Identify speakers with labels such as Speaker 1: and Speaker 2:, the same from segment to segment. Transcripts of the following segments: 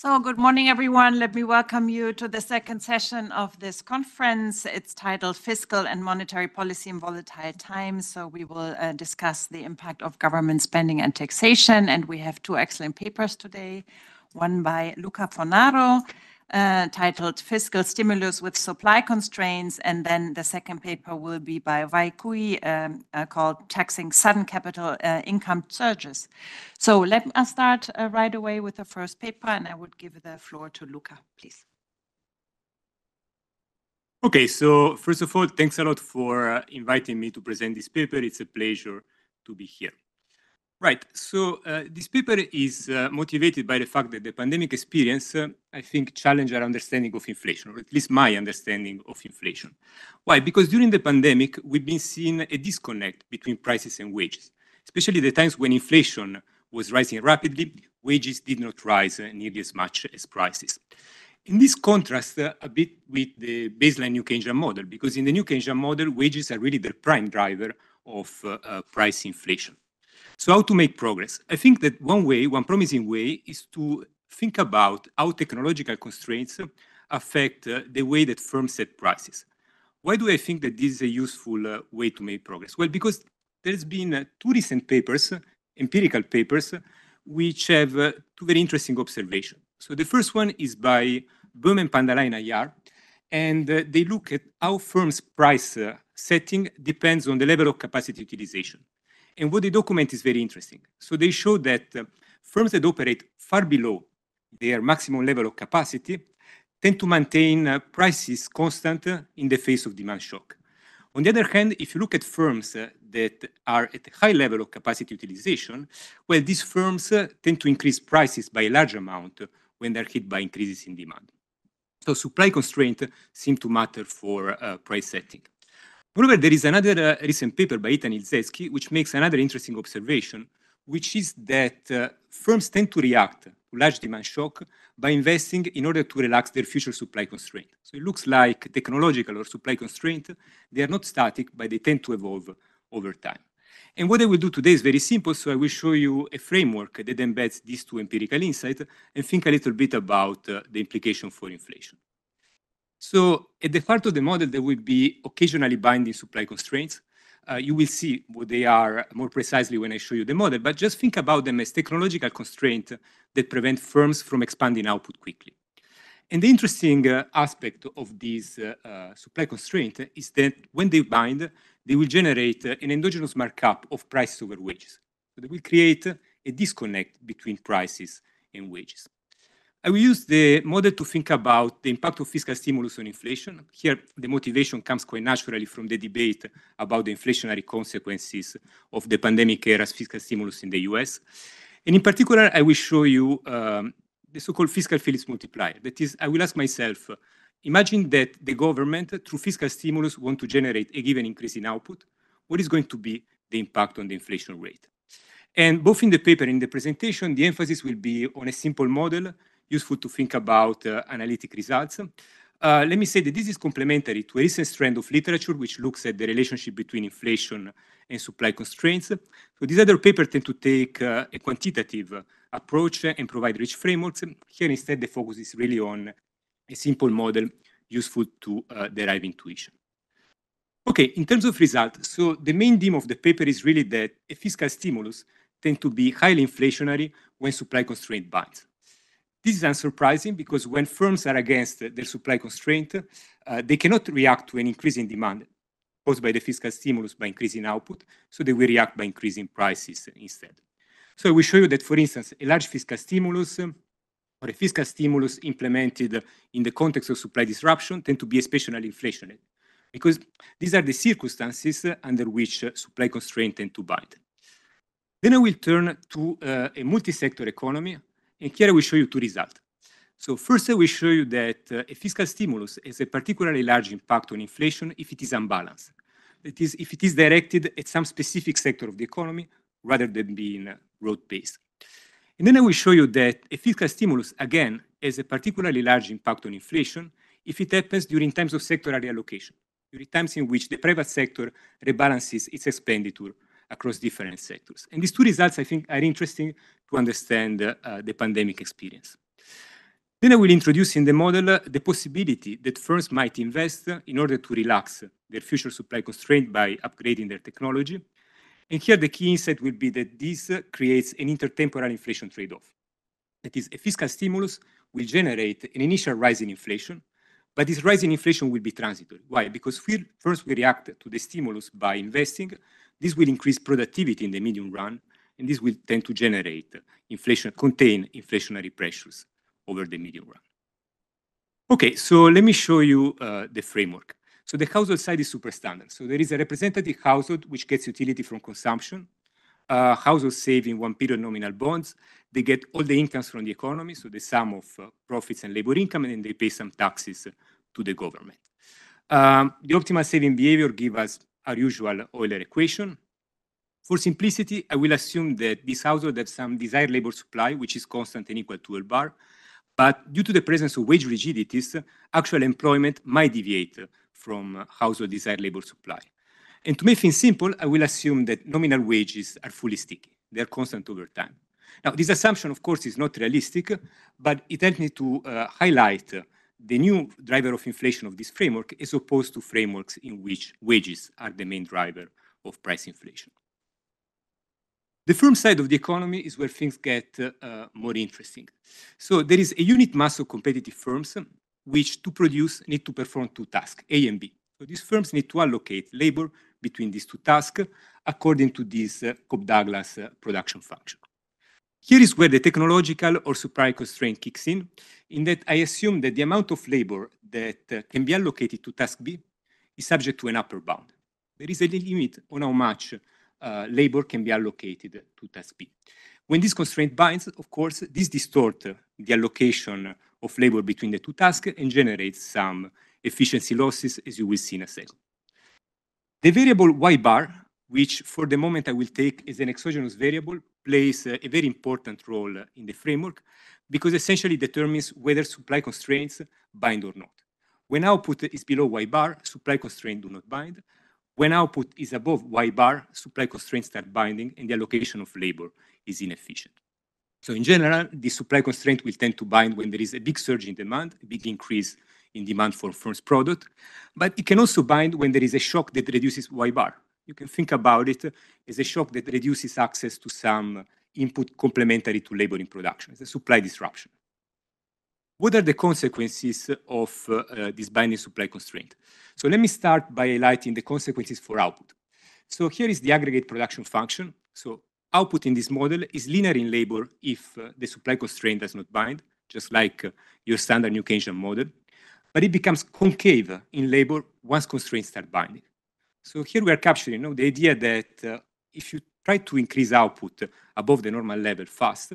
Speaker 1: So good morning, everyone. Let me welcome you to the second session of this conference. It's titled Fiscal and Monetary Policy in Volatile Times. So we will uh, discuss the impact of government spending and taxation. And we have two excellent papers today. One by Luca Fornaro, uh, titled Fiscal Stimulus with Supply Constraints. And then the second paper will be by Wei Cui um, uh, called Taxing Sudden Capital uh, Income Surges. So let us start uh, right away with the first paper, and I would give the floor to Luca, please.
Speaker 2: Okay, so first of all, thanks a lot for uh, inviting me to present this paper. It's a pleasure to be here. Right. So uh, this paper is uh, motivated by the fact that the pandemic experience, uh, I think, challenged our understanding of inflation, or at least my understanding of inflation. Why? Because during the pandemic, we've been seeing a disconnect between prices and wages, especially the times when inflation was rising rapidly, wages did not rise uh, nearly as much as prices. In this contrast, uh, a bit with the baseline New Keynesian model, because in the New Keynesian model, wages are really the prime driver of uh, price inflation. So how to make progress? I think that one way, one promising way is to think about how technological constraints affect uh, the way that firms set prices. Why do I think that this is a useful uh, way to make progress? Well, because there's been uh, two recent papers, empirical papers, which have uh, two very interesting observations. So the first one is by Pandalai-Nayar, and uh, they look at how firms' price uh, setting depends on the level of capacity utilization. And what they document is very interesting. So they show that uh, firms that operate far below their maximum level of capacity tend to maintain uh, prices constant uh, in the face of demand shock. On the other hand, if you look at firms uh, that are at a high level of capacity utilization, well, these firms uh, tend to increase prices by a large amount when they're hit by increases in demand. So supply constraint seem to matter for uh, price setting. Moreover, there is another uh, recent paper by Ethan Ilzetzki, which makes another interesting observation, which is that uh, firms tend to react to large demand shock by investing in order to relax their future supply constraint. So it looks like technological or supply constraint, they are not static, but they tend to evolve over time. And what I will do today is very simple. So I will show you a framework that embeds these two empirical insights and think a little bit about uh, the implication for inflation. So at the heart of the model, there will be occasionally binding supply constraints. Uh, you will see what they are more precisely when I show you the model, but just think about them as technological constraints that prevent firms from expanding output quickly. And the interesting uh, aspect of this uh, uh supply constraint is that when they bind, they will generate uh, an endogenous markup of prices over wages. So they will create a disconnect between prices and wages. I will use the model to think about the impact of fiscal stimulus on inflation. Here, the motivation comes quite naturally from the debate about the inflationary consequences of the pandemic era's fiscal stimulus in the US. And in particular, I will show you um, the so-called fiscal Phillips multiplier. That is, I will ask myself, imagine that the government, through fiscal stimulus, want to generate a given increase in output. What is going to be the impact on the inflation rate? And both in the paper and in the presentation, the emphasis will be on a simple model useful to think about uh, analytic results. Uh, let me say that this is complementary to a recent strand of literature which looks at the relationship between inflation and supply constraints. So these other papers tend to take uh, a quantitative approach and provide rich frameworks. Here instead the focus is really on a simple model useful to uh, derive intuition. Okay, in terms of results, so the main theme of the paper is really that a fiscal stimulus tend to be highly inflationary when supply constraint binds. This is unsurprising because when firms are against their supply constraint, uh, they cannot react to an increase in demand caused by the fiscal stimulus by increasing output, so they will react by increasing prices instead. So I will show you that, for instance, a large fiscal stimulus or a fiscal stimulus implemented in the context of supply disruption tend to be especially inflationary because these are the circumstances under which supply constraint tend to bind. Then I will turn to uh, a multi-sector economy and here I will show you two results. So first, I will show you that uh, a fiscal stimulus has a particularly large impact on inflation if it is unbalanced. That is, if it is directed at some specific sector of the economy rather than being broad-based. And then I will show you that a fiscal stimulus, again, has a particularly large impact on inflation if it happens during times of sectoral reallocation, during times in which the private sector rebalances its expenditure across different sectors. And these two results, I think, are interesting to understand uh, the pandemic experience. Then I will introduce in the model uh, the possibility that firms might invest uh, in order to relax their future supply constraint by upgrading their technology. And here the key insight will be that this uh, creates an intertemporal inflation trade-off. That is, a fiscal stimulus will generate an initial rise in inflation, but this rise in inflation will be transitory. Why? Because firms will react to the stimulus by investing. This will increase productivity in the medium run, and this will tend to generate inflation, contain inflationary pressures over the medium run. Okay, so let me show you uh, the framework. So the household side is super standard. So there is a representative household which gets utility from consumption. Uh, households save in one period nominal bonds. They get all the incomes from the economy, so the sum of uh, profits and labor income, and then they pay some taxes to the government. Um, the optimal saving behavior give us our usual Euler equation. For simplicity, I will assume that this household has some desired labor supply, which is constant and equal to L bar. But due to the presence of wage rigidities, actual employment might deviate from household desired labor supply. And to make things simple, I will assume that nominal wages are fully sticky. They are constant over time. Now, this assumption, of course, is not realistic, but it helps me to uh, highlight the new driver of inflation of this framework as opposed to frameworks in which wages are the main driver of price inflation. The firm side of the economy is where things get uh, more interesting. So there is a unit mass of competitive firms which to produce need to perform two tasks, A and B. So these firms need to allocate labor between these two tasks according to this uh, Cobb-Douglas uh, production function. Here is where the technological or supply constraint kicks in in that I assume that the amount of labor that uh, can be allocated to task B is subject to an upper bound. There is a limit on how much uh, labor can be allocated to task B. When this constraint binds, of course, this distort the allocation of labor between the two tasks and generates some efficiency losses, as you will see in a second. The variable Y bar, which for the moment I will take as an exogenous variable, plays a very important role in the framework because essentially determines whether supply constraints bind or not. When output is below Y bar, supply constraints do not bind. When output is above Y bar, supply constraints start binding, and the allocation of labor is inefficient. So in general, the supply constraint will tend to bind when there is a big surge in demand, a big increase in demand for firm's product. But it can also bind when there is a shock that reduces Y bar. You can think about it as a shock that reduces access to some input complementary to labor in production. It's a supply disruption. What are the consequences of uh, this binding supply constraint? So let me start by highlighting the consequences for output. So here is the aggregate production function. So output in this model is linear in labor if uh, the supply constraint does not bind, just like uh, your standard New Keynesian model. But it becomes concave in labor once constraints start binding. So here we are capturing the idea that uh, if you try to increase output above the normal level fast,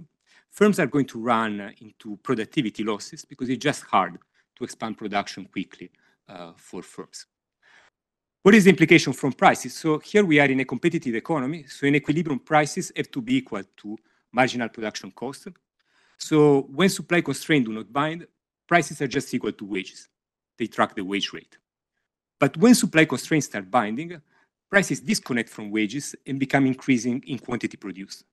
Speaker 2: firms are going to run into productivity losses because it's just hard to expand production quickly uh, for firms. What is the implication from prices? So here we are in a competitive economy, So in equilibrium, prices have to be equal to marginal production cost. So when supply constraints do not bind, prices are just equal to wages. They track the wage rate. But when supply constraints start binding, prices disconnect from wages and become increasing in quantity produced.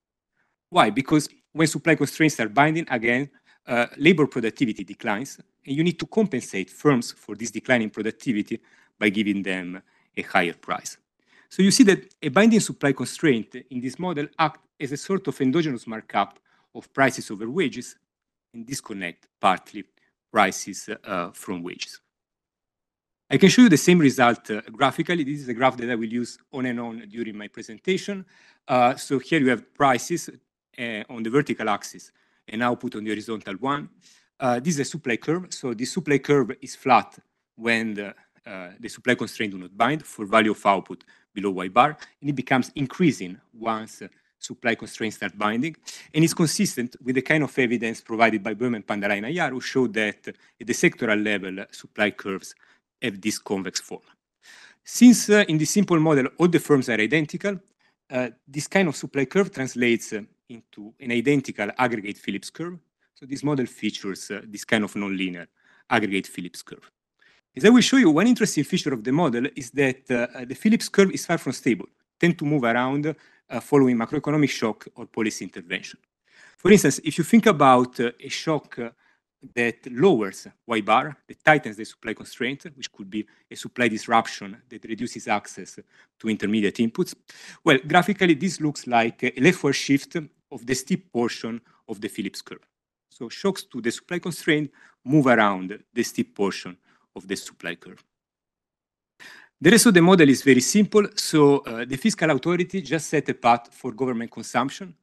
Speaker 2: Why? Because when supply constraints are binding, again, uh, labor productivity declines, and you need to compensate firms for this decline in productivity by giving them a higher price. So you see that a binding supply constraint in this model act as a sort of endogenous markup of prices over wages and disconnect partly prices uh, from wages. I can show you the same result uh, graphically. This is a graph that I will use on and on during my presentation. Uh, so here you have prices uh, on the vertical axis and output on the horizontal one. This is a supply curve. So the supply curve is flat when the supply constraint do not bind for value of output below Y bar, and it becomes increasing once supply constraints start binding. And it's consistent with the kind of evidence provided by Boehm, Pandaray, and Ayyar, who showed that at the sectoral level, supply curves have this convex form. Since uh, in this simple model, all the firms are identical, uh, this kind of supply curve translates uh, into an identical aggregate Phillips curve. So this model features this kind of nonlinear aggregate Phillips curve. As I will show you, one interesting feature of the model is that the Phillips curve is far from stable, tend to move around following macroeconomic shock or policy intervention. For instance, if you think about a shock that lowers Y bar, that tightens the supply constraint, which could be a supply disruption that reduces access to intermediate inputs. Well, graphically, this looks like a leftward shift of the steep portion of the Phillips curve. So shocks to the supply constraint move around the steep portion of the supply curve. The rest of the model is very simple. So uh, the fiscal authority just set a path for government consumption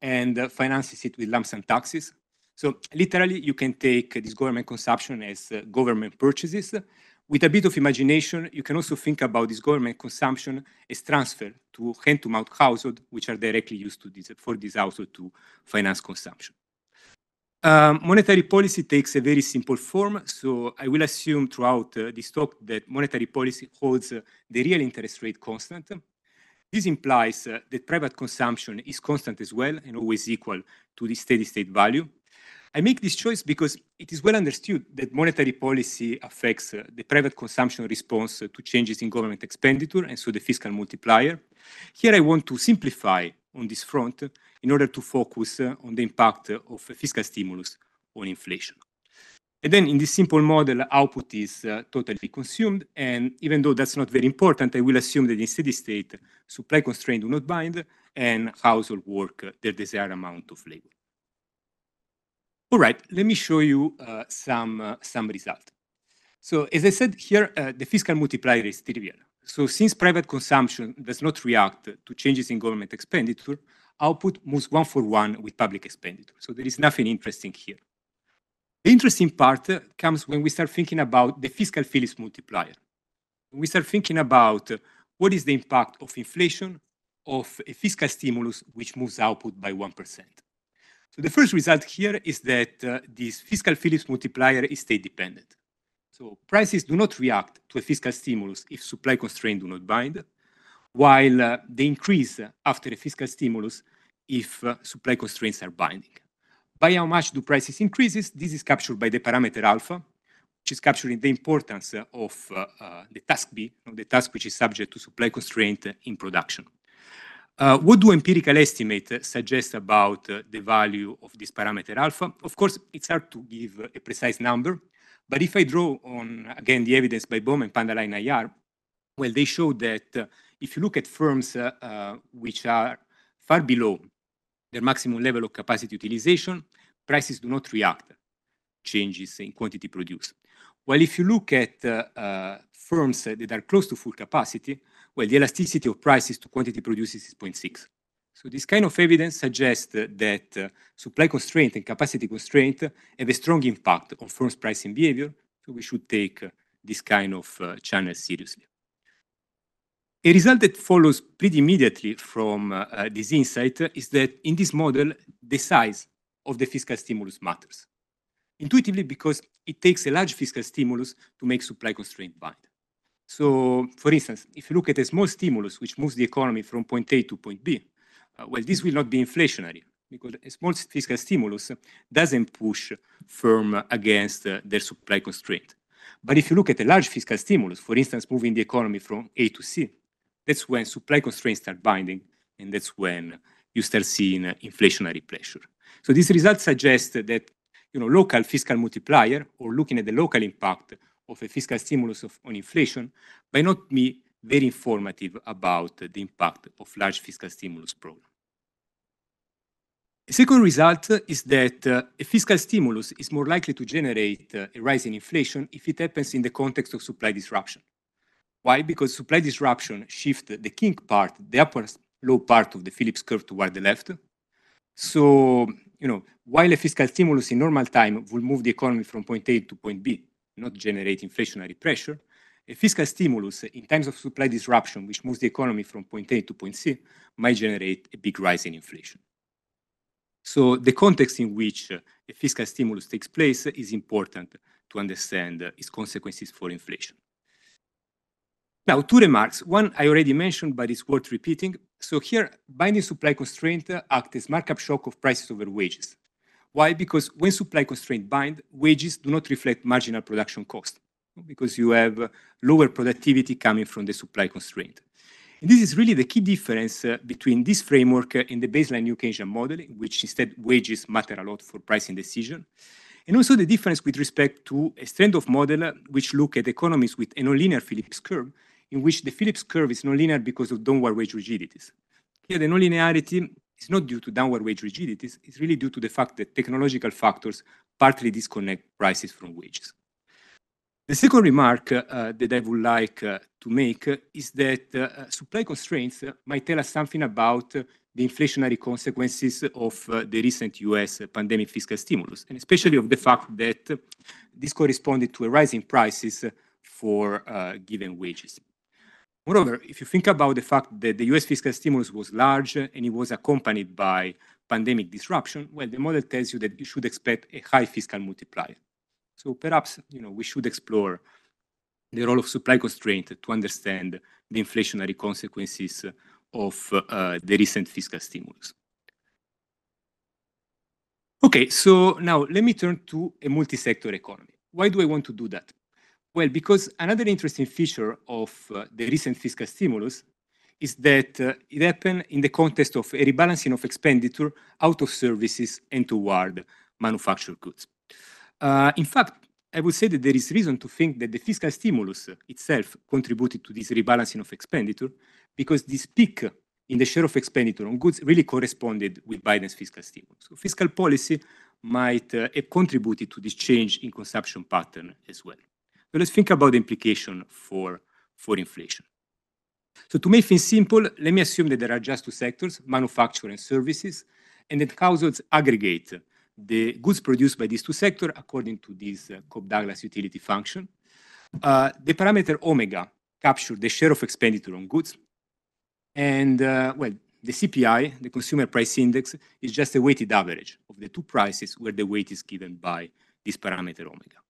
Speaker 2: and uh, finances it with lump sum taxes. So literally, you can take this government consumption as uh, government purchases. With a bit of imagination, you can also think about this government consumption as transfer to hand-to-mouth household, which are directly used for this household to finance consumption. Um, monetary policy takes a very simple form. So I will assume throughout uh, this talk that monetary policy holds uh, the real interest rate constant. This implies that private consumption is constant as well and always equal to the steady state value. I make this choice because it is well understood that monetary policy affects uh, the private consumption response to changes in government expenditure, and so the fiscal multiplier. Here, I want to simplify on this front uh, in order to focus uh, on the impact of fiscal stimulus on inflation. And then in this simple model, output is totally consumed, and even though that's not very important, I will assume that in steady state, supply constraint do not bind and household work their desired amount of labor. All right, let me show you uh, some uh, some result. So as I said here, uh, the fiscal multiplier is trivial. So since private consumption does not react to changes in government expenditure, output moves one for one with public expenditure. So there is nothing interesting here. The interesting part comes when we start thinking about the fiscal Phillips multiplier. We start thinking about what is the impact of inflation of a fiscal stimulus which moves output by 1%. So the first result here is that uh, this fiscal Phillips multiplier is state dependent. So prices do not react to a fiscal stimulus if supply constraints do not bind, while uh, they increase after a fiscal stimulus if uh, supply constraints are binding. By how much do prices increases? This is captured by the parameter alpha, which is capturing the importance of the task B, of the task which is subject to supply constraint in production. Uh, what do empirical estimates suggest about uh, the value of this parameter alpha? Of course, it's hard to give a precise number, but if I draw on, again, the evidence by Boehm and Pandalai-Nayar, well, they show that uh, if you look at firms which are far below their maximum level of capacity utilization, prices do not react changes in quantity produced. While if you look at firms that are close to full capacity, well, the elasticity of prices to quantity produced is 0.6. So, This kind of evidence suggests that uh, supply constraint and capacity constraint have a strong impact on firms' pricing behavior, so we should take uh, this kind of uh, channel seriously. A result that follows pretty immediately from this insight is that in this model, the size of the fiscal stimulus matters. Intuitively, because it takes a large fiscal stimulus to make supply constraint bind. So, for instance, if you look at a small stimulus which moves the economy from point A to point B, uh, well, this will not be inflationary because a small fiscal stimulus doesn't push firm against uh, their supply constraint. But if you look at a large fiscal stimulus, for instance, moving the economy from A to C, that's when supply constraints start binding, and that's when you start seeing uh, inflationary pressure. So, this result suggests that you know, local fiscal multiplier or looking at the local impact of a fiscal stimulus on inflation may not be very informative about the impact of large fiscal stimulus program. A second result is that uh, a fiscal stimulus is more likely to generate uh, a rise in inflation if it happens in the context of supply disruption. Why? Because supply disruption shifts the kink part, the upper low part of the Phillips curve toward the left. So, you know, while a fiscal stimulus in normal time will move the economy from point A to point B, not generate inflationary pressure, a fiscal stimulus in times of supply disruption, which moves the economy from point A to point C, might generate a big rise in inflation. So the context in which a fiscal stimulus takes place is important to understand its consequences for inflation. Now, two remarks. One I already mentioned, but it's worth repeating. So here, binding supply constraint act as markup shock of prices over wages. Why? Because when supply constraint bind, wages do not reflect marginal production cost because you have uh, lower productivity coming from the supply constraint. And this is really the key difference uh, between this framework uh, and the baseline New Keynesian model, in which instead wages matter a lot for pricing decision. and also the difference with respect to a strand of model which look at economies with a nonlinear Phillips curve, in which the Phillips curve is nonlinear because of downward wage rigidities. Here, the nonlinearity is not due to downward wage rigidities, it's really due to the fact that technological factors partly disconnect prices from wages. The second remark uh, that I would like uh, to make is that uh, supply constraints might tell us something about the inflationary consequences of the recent US pandemic fiscal stimulus, and especially of the fact that this corresponded to a rise in prices for given wages. Moreover, if you think about the fact that the US fiscal stimulus was large and it was accompanied by pandemic disruption, well, the model tells you that you should expect a high fiscal multiplier. So perhaps you know, we should explore the role of supply constraint to understand the inflationary consequences of uh, the recent fiscal stimulus. Okay, so now let me turn to a multi-sector economy. Why do I want to do that? Well, because another interesting feature of uh, the recent fiscal stimulus is that uh, it happened in the context of a rebalancing of expenditure out of services and toward manufactured goods. Uh, in fact, I would say that there is reason to think that the fiscal stimulus itself contributed to this rebalancing of expenditure because this peak in the share of expenditure on goods really corresponded with Biden's fiscal stimulus. So fiscal policy might uh, have contributed to this change in consumption pattern as well. So let's think about the implication for, inflation. So to make things simple, let me assume that there are just two sectors, manufacturing and services, and that households aggregate the goods produced by these two sectors according to this uh, Cobb-Douglas utility function. Uh, the parameter omega captures the share of expenditure on goods. And, uh, well, the CPI, the Consumer Price Index, is just a weighted average of the two prices where the weight is given by this parameter omega.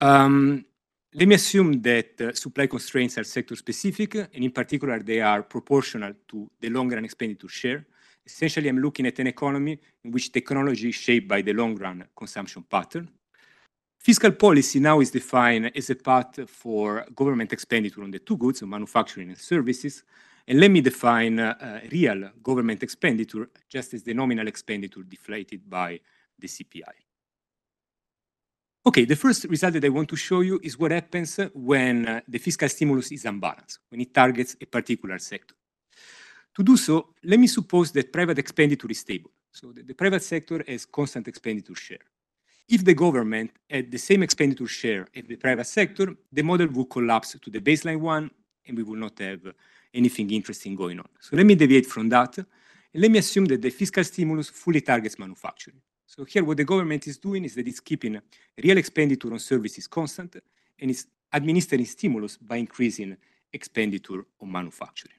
Speaker 2: Um, let me assume that uh, supply constraints are sector specific, and in particular, they are proportional to the long run expenditure share. Essentially, I'm looking at an economy in which technology is shaped by the long run consumption pattern. Fiscal policy now is defined as a path for government expenditure on the two goods, manufacturing and services. And let me define uh, real government expenditure just as the nominal expenditure deflated by the CPI. Okay, the first result that I want to show you is what happens when uh, the fiscal stimulus is unbalanced, when it targets a particular sector. To do so, let me suppose that private expenditure is stable. So the, private sector has constant expenditure share. If the government had the same expenditure share as the private sector, the model would collapse to the baseline one, and we will not have anything interesting going on. So let me deviate from that, and let me assume that the fiscal stimulus fully targets manufacturing. So here what the government is doing is that it's keeping real expenditure on services constant and it's administering stimulus by increasing expenditure on manufacturing.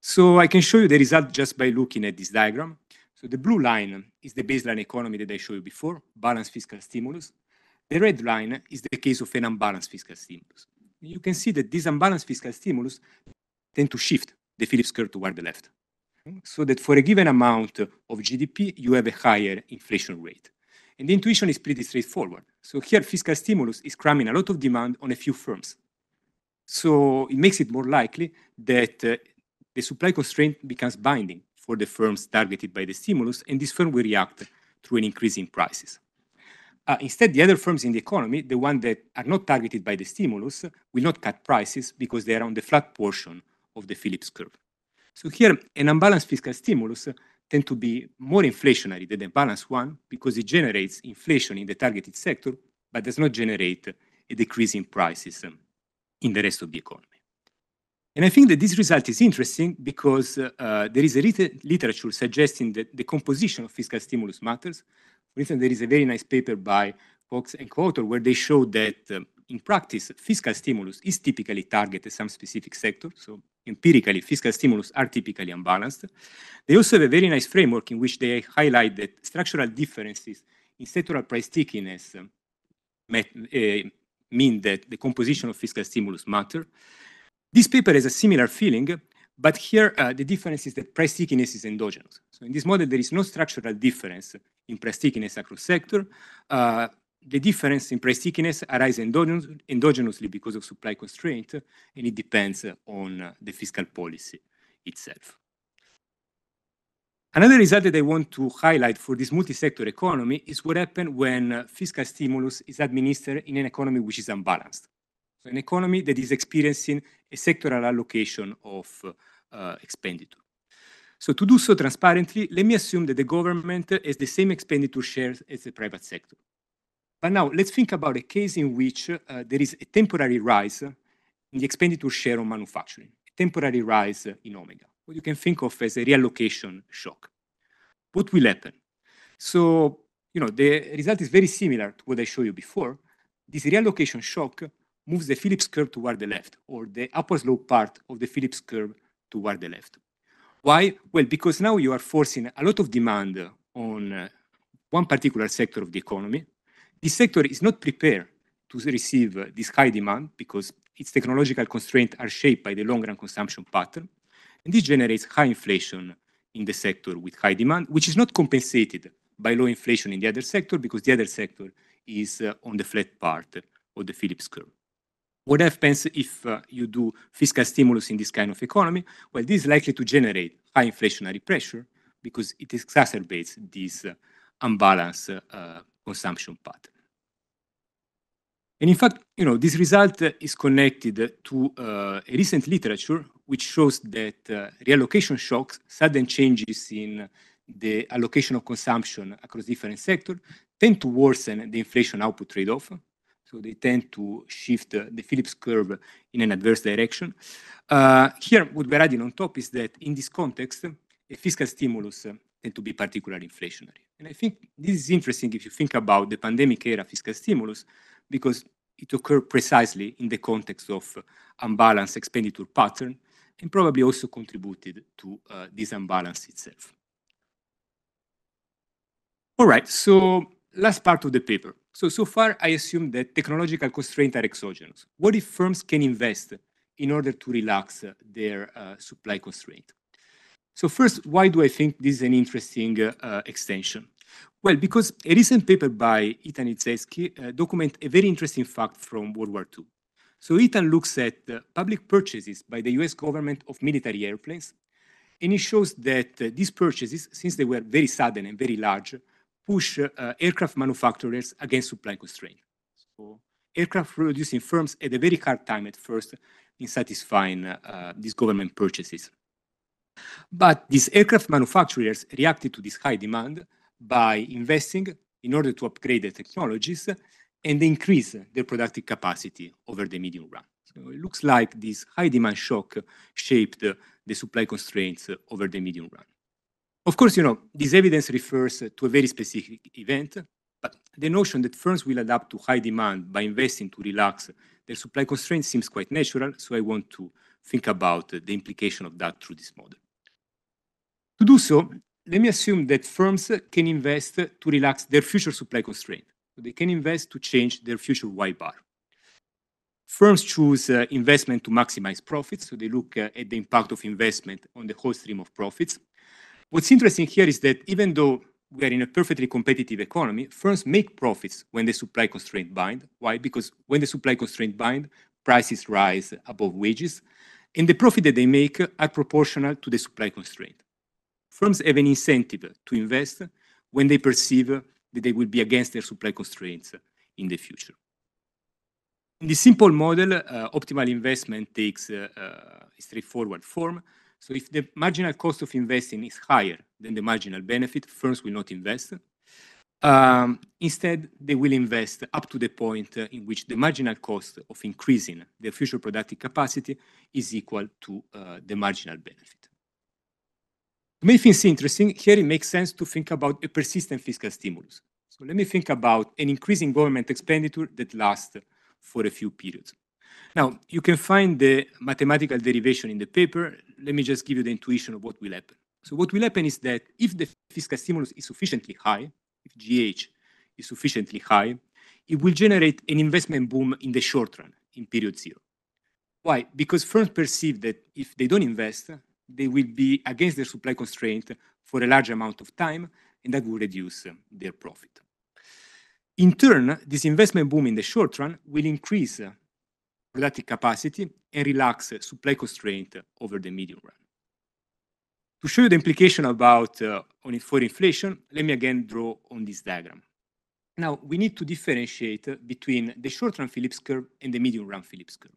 Speaker 2: So I can show you the result just by looking at this diagram. So the blue line is the baseline economy that I showed you before, balanced fiscal stimulus. The red line is the case of an unbalanced fiscal stimulus. You can see that this unbalanced fiscal stimulus tend to shift the Phillips curve toward the left so that for a given amount of GDP, you have a higher inflation rate. And the intuition is pretty straightforward. So here, fiscal stimulus is cramming a lot of demand on a few firms. So it makes it more likely that uh, the supply constraint becomes binding for the firms targeted by the stimulus, and this firm will react through an increase in prices. Uh, instead, the other firms in the economy, the ones that are not targeted by the stimulus, will not cut prices because they are on the flat portion of the Phillips curve. So here, an unbalanced fiscal stimulus tend to be more inflationary than a balanced one because it generates inflation in the targeted sector, but does not generate a decrease in prices in the rest of the economy. And I think that this result is interesting because uh, there is a lit literature suggesting that the composition of fiscal stimulus matters. For instance, there is a very nice paper by Cox and co-author where they show that um, in practice, fiscal stimulus is typically targeted some specific sector. So empirically, fiscal stimulus are typically unbalanced. They also have a very nice framework in which they highlight that structural differences in sectoral price stickiness uh, met, uh, mean that the composition of fiscal stimulus matter. This paper has a similar feeling, but here uh, the difference is that price stickiness is endogenous. So in this model, there is no structural difference in price stickiness across sector. Uh, the difference in price stickiness arises endogenous, endogenously because of supply constraint, and it depends on the fiscal policy itself. Another result that I want to highlight for this multi-sector economy is what happens when fiscal stimulus is administered in an economy which is unbalanced. An economy that is experiencing a sectoral allocation of uh, expenditure. So to do so transparently, let me assume that the government has the same expenditure shares as the private sector. But now let's think about a case in which uh, there is a temporary rise in the expenditure share on manufacturing, a temporary rise in Omega, what you can think of as a reallocation shock. What will happen? So, you know, the result is very similar to what I showed you before. This reallocation shock moves the Phillips curve toward the left or the upper slope part of the Phillips curve toward the left. Why? Well, because now you are forcing a lot of demand on uh, one particular sector of the economy. This sector is not prepared to receive this high demand because its technological constraints are shaped by the long-run consumption pattern. And this generates high inflation in the sector with high demand, which is not compensated by low inflation in the other sector because the other sector is uh, on the flat part of the Phillips curve. What happens if uh, you do fiscal stimulus in this kind of economy? Well, this is likely to generate high inflationary pressure because it exacerbates this uh, unbalanced consumption pattern. And in fact, you know, this result is connected to uh, a recent literature which shows that uh, reallocation shocks, sudden changes in the allocation of consumption across different sectors, tend to worsen the inflation output trade-off. So they tend to shift the Phillips curve in an adverse direction. Uh, here, what we're adding on top is that in this context, a fiscal stimulus tend to be particularly inflationary. I think this is interesting if you think about the pandemic-era fiscal stimulus because it occurred precisely in the context of uh, unbalanced expenditure pattern and probably also contributed to uh, this imbalance itself. All right, so last part of the paper. So so far I assume that technological constraints are exogenous. What if firms can invest in order to relax their uh, supply constraint? First, why do I think this is an interesting uh, uh, extension? Well, because a recent paper by Ethan Ilzetzki uh, document a very interesting fact from World War II. Ethan looks at public purchases by the U.S. government of military airplanes, and it shows that these purchases, since they were very sudden and very large, push aircraft manufacturers against supply constraint. So aircraft producing firms had a very hard time at first in satisfying these government purchases. But these aircraft manufacturers reacted to this high demand by investing in order to upgrade their technologies and increase their productive capacity over the medium run. So It looks like this high demand shock shaped the supply constraints over the medium run. Of course, you know, this evidence refers to a very specific event, but the notion that firms will adapt to high demand by investing to relax their supply constraints seems quite natural, so I want to think about the implication of that through this model. To do so, let me assume that firms can invest to relax their future supply constraint. They can invest to change their future Y-bar. Firms choose uh, investment to maximize profits, so they look uh, at the impact of investment on the whole stream of profits. What's interesting here is that even though we are in a perfectly competitive economy, firms make profits when the supply constraint bind. Why? Because when the supply constraint bind, prices rise above wages, and the profit that they make are proportional to the supply constraint. Firms have an incentive to invest when they perceive that they will be against their supply constraints in the future. In this simple model, uh, optimal investment takes uh, uh, a straightforward form. So if the marginal cost of investing is higher than the marginal benefit, firms will not invest. Um, instead, they will invest up to the point in which the marginal cost of increasing their future productive capacity is equal to the marginal benefit. To make things interesting, here it makes sense to think about a persistent fiscal stimulus. So let me think about an increasing government expenditure that lasts for a few periods. Now, you can find the mathematical derivation in the paper. Let me just give you the intuition of what will happen. So what will happen is that if the fiscal stimulus is sufficiently high, if GH is sufficiently high, it will generate an investment boom in the short run, in period zero. Why? Because firms perceive that if they don't invest, they will be against their supply constraint for a large amount of time, and that will reduce their profit. In turn, this investment boom in the short run will increase productive capacity and relax supply constraint over the medium run. To show you the implication about for inflation, let me again draw on this diagram. Now, we need to differentiate between the short-run Phillips curve and the medium-run Phillips curve.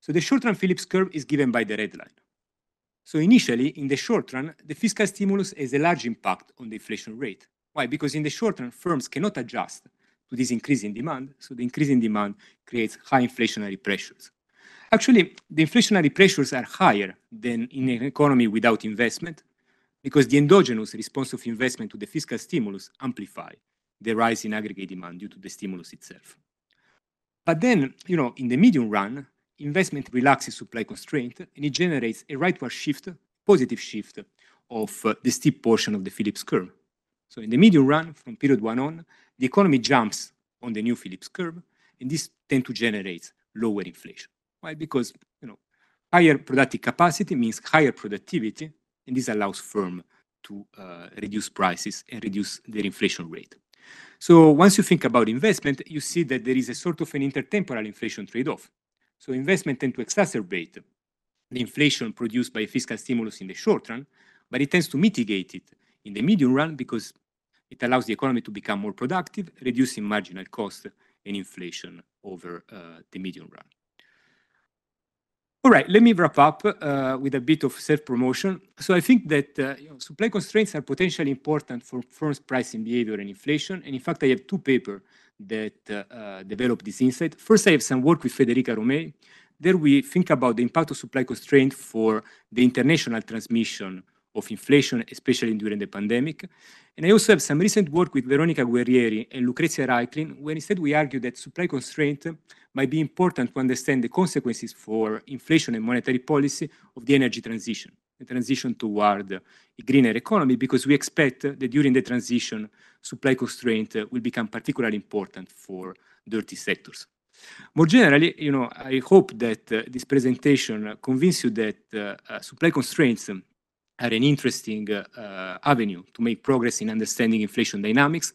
Speaker 2: So the short-run Phillips curve is given by the red line. So initially, in the short run, the fiscal stimulus has a large impact on the inflation rate. Why? Because in the short run, firms cannot adjust to this increase in demand, so the increase in demand creates high inflationary pressures. Actually, the inflationary pressures are higher than in an economy without investment because the endogenous response of investment to the fiscal stimulus amplify the rise in aggregate demand due to the stimulus itself. But then, you know, in the medium run, investment relaxes supply constraint, and it generates a rightward shift, positive shift of uh, the steep portion of the Phillips curve. So in the medium run, from period one on, the economy jumps on the new Phillips curve, and this tend to generate lower inflation. Why? Because, you know, higher productive capacity means higher productivity, and this allows firm to uh, reduce prices and reduce their inflation rate. So once you think about investment, you see that there is a sort of an intertemporal inflation trade-off. So investment tend to exacerbate the inflation produced by fiscal stimulus in the short run, but it tends to mitigate it in the medium run because it allows the economy to become more productive, reducing marginal cost and inflation over uh, the medium run. All right, let me wrap up uh, with a bit of self-promotion. So I think that, uh, you know, supply constraints are potentially important for firms' pricing behavior and inflation. And in fact, I have two paper that uh, develop this insight. First, I have some work with Federica Romei. There we think about the impact of supply constraint for the international transmission of inflation, especially during the pandemic. And I also have some recent work with Veronica Guerrieri and Lucrezia Reichlin, where instead we argue that supply constraint might be important to understand the consequences for inflation and monetary policy of the energy transition, the transition toward a greener economy, because we expect that during the transition, supply constraint will become particularly important for dirty sectors. More generally, you know, I hope that uh, this presentation convince you that uh, uh, supply constraints are an interesting avenue to make progress in understanding inflation dynamics.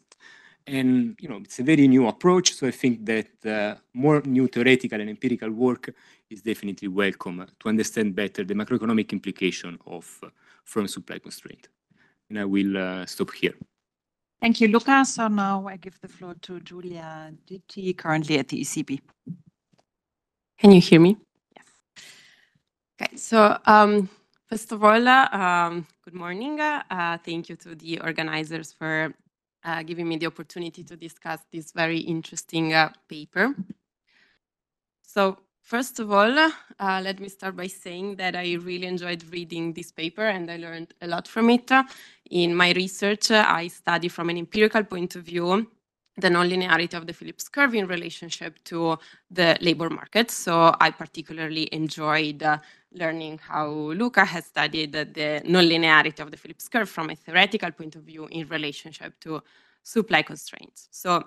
Speaker 2: And you know, it's a very new approach, so I think that uh, more new theoretical and empirical work is definitely welcome to understand better the macroeconomic implication of uh, firm supply constraint. And i will uh, stop here.
Speaker 1: Thank you, Luca. So now I give the floor to Giulia Gitti, currently at the ECB.
Speaker 3: Can you hear me? Yes. Okay. So um, First of all, um, good morning. Thank you to the organizers for Uh, giving me the opportunity to discuss this very interesting uh, paper. So First of all, uh, let me start by saying that I really enjoyed reading this paper, and I learned a lot from it. In my research, I study from an empirical point of view the nonlinearity of the Phillips curve in relationship to the labor market. So I particularly enjoyed uh, learning how Luca has studied the nonlinearity of the Phillips curve from a theoretical point of view in relationship to supply constraints. So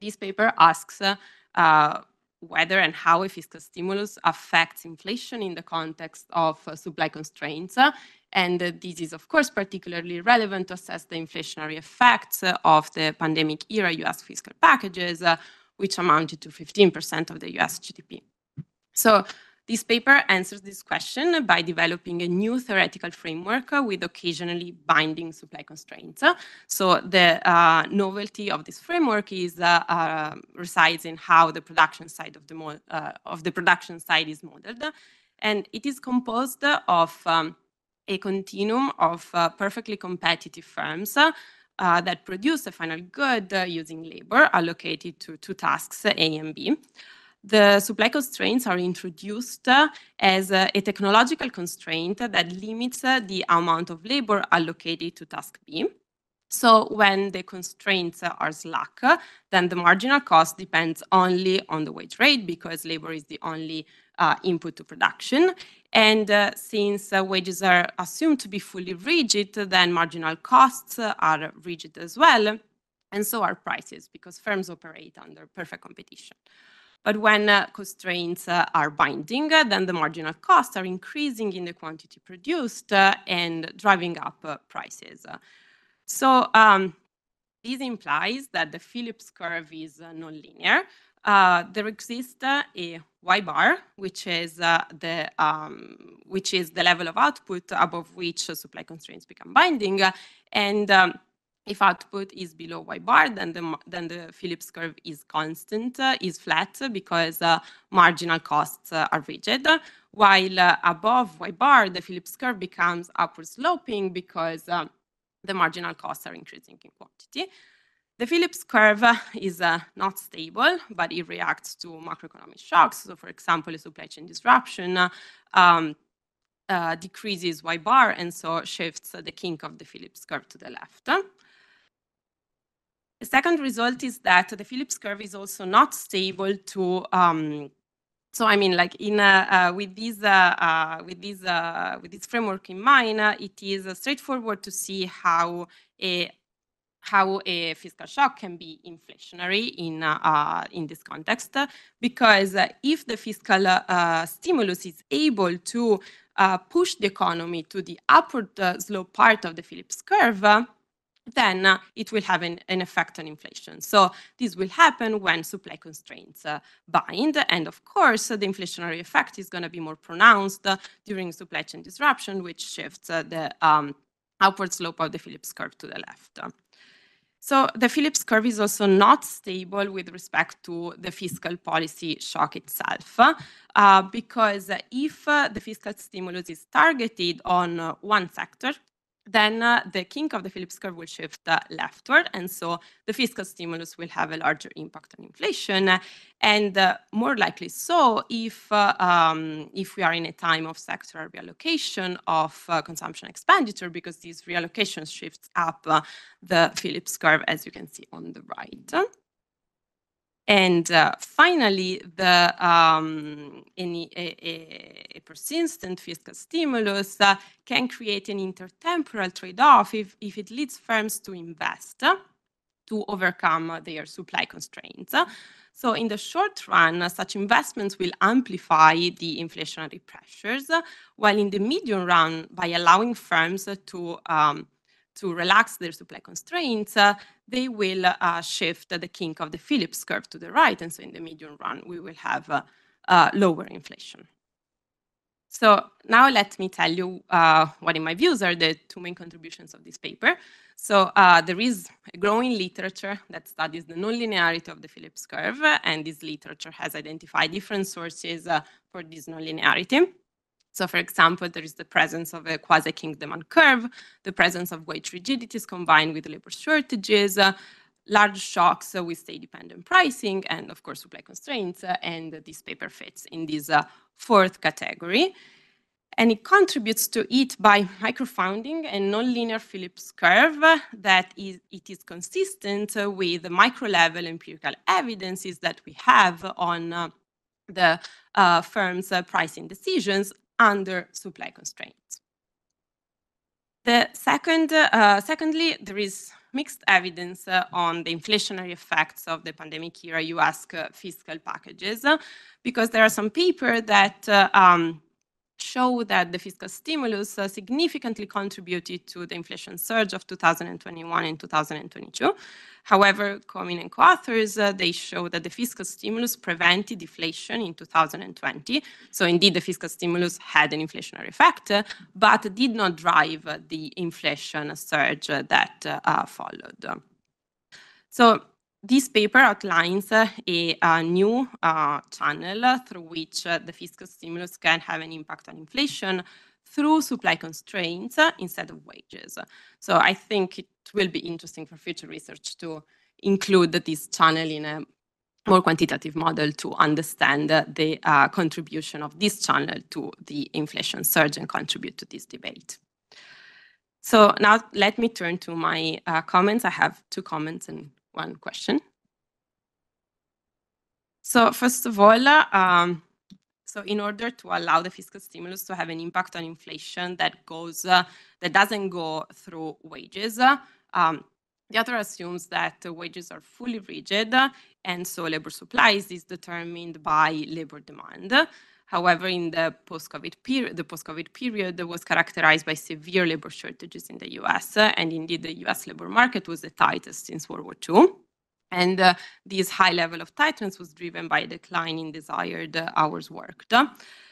Speaker 3: this paper asks uh, whether and how a fiscal stimulus affects inflation in the context of uh, supply constraints. And this is, of course, particularly relevant to assess the inflationary effects of the pandemic era U.S. fiscal packages, uh, which amounted to 15% of the U.S. GDP. So this paper answers this question by developing a new theoretical framework with occasionally binding supply constraints. So the uh, novelty of this framework is uh, resides in how the production side of the of the production side is modeled. And it is composed of um, a continuum of uh, perfectly competitive firms uh, that produce a final good uh, using labor allocated to two tasks, A and B. The supply constraints are introduced as a technological constraint that limits the amount of labor allocated to task B. So when the constraints are slack, then the marginal cost depends only on the wage rate because labor is the only input to production. And uh, since uh, wages are assumed to be fully rigid, then marginal costs uh, are rigid as well, and so are prices because firms operate under perfect competition. But when constraints are binding, then the marginal costs are increasing in the quantity produced and driving up prices. So um, this implies that the Phillips curve is nonlinear, uh, there exists a y bar, which is uh, the um, which is the level of output above which supply constraints become binding, and um, if output is below y bar, then the then the Phillips curve is constant, uh, is flat because uh, marginal costs uh, are rigid. While uh, above y bar, the Phillips curve becomes upward sloping because um, the marginal costs are increasing in quantity. The Phillips curve is uh, not stable, but it reacts to macroeconomic shocks. So, for example, a supply chain disruption um, uh, decreases y bar and so shifts the kink of the Phillips curve to the left. The second result is that the Phillips curve is also not stable to um, so I mean, like in uh, uh, with this uh, uh with this uh, with this framework in mind, uh, it is straightforward to see how a how a fiscal shock can be inflationary in, uh, in this context, because uh, if the fiscal uh, stimulus is able to uh, push the economy to the upward uh, slope part of the Phillips curve, then uh, it will have an, an, effect on inflation. So this will happen when supply constraints uh, bind. And of course, uh, the inflationary effect is going to be more pronounced during supply chain disruption, which shifts the um, upward slope of the Phillips curve to the left. So the Phillips curve is also not stable with respect to the fiscal policy shock itself, uh, because if uh, the fiscal stimulus is targeted on uh, one sector, then uh, the kink of the Phillips curve will shift uh, leftward, and so the fiscal stimulus will have a larger impact on inflation, and uh, more likely so if uh, um, if we are in a time of sectoral reallocation of uh, consumption expenditure, because these reallocations shifts up uh, the Phillips curve, as you can see on the right. And uh, finally, the um, any, a, a, persistent fiscal stimulus uh, can create an intertemporal trade-off if, if it leads firms to invest uh, to overcome their supply constraints. So in the short run, such investments will amplify the inflationary pressures, while in the medium run, by allowing firms to um, to relax their supply constraints, uh, they will uh, shift the kink of the Phillips curve to the right. And so in the medium run, we will have uh, uh lower inflation. So now let me tell you uh, what in my views are the two main contributions of this paper. So uh, there is a growing literature that studies the nonlinearity of the Phillips curve, and this literature has identified different sources for this nonlinearity. So for example, there is the presence of a quasi-kink demand curve, the presence of wage rigidities combined with labor shortages, uh, large shocks uh, with state-dependent pricing, and of course supply constraints, uh, and this paper fits in this uh, fourth category. And it contributes to it by microfounding a nonlinear Phillips curve that is, it is consistent with the micro-level empirical evidences that we have on uh, the uh, firm's uh, pricing decisions under supply constraints. The second, uh, secondly, there is mixed evidence uh, on the inflationary effects of the pandemic era US uh, fiscal packages, because there are some papers that uh, um, show that the fiscal stimulus uh, significantly contributed to the inflation surge of 2021 and 2022. However, Comin and co-authors, uh, they show that the fiscal stimulus prevented deflation in 2020. So indeed, the fiscal stimulus had an inflationary effect, uh, but did not drive the inflation surge that uh, followed. So this paper outlines uh, a, a, new uh, channel through which uh, the fiscal stimulus can have an impact on inflation through supply constraints uh, instead of wages. So I think it will be interesting for future research to include this channel in a more quantitative model to understand the uh, contribution of this channel to the inflation surge and contribute to this debate. So now let me turn to my uh, comments. I have two comments and one question. So first of all, um, so in order to allow the fiscal stimulus to have an impact on inflation that goes, uh, that doesn't go through wages, um, the author assumes that wages are fully rigid, and so labor supplies is determined by labor demand. However, in the post-COVID period, the post-COVID period was characterized by severe labor shortages in the US, and indeed the US labor market was the tightest since World War II. And uh, this high level of tightness was driven by a decline in desired uh, hours worked.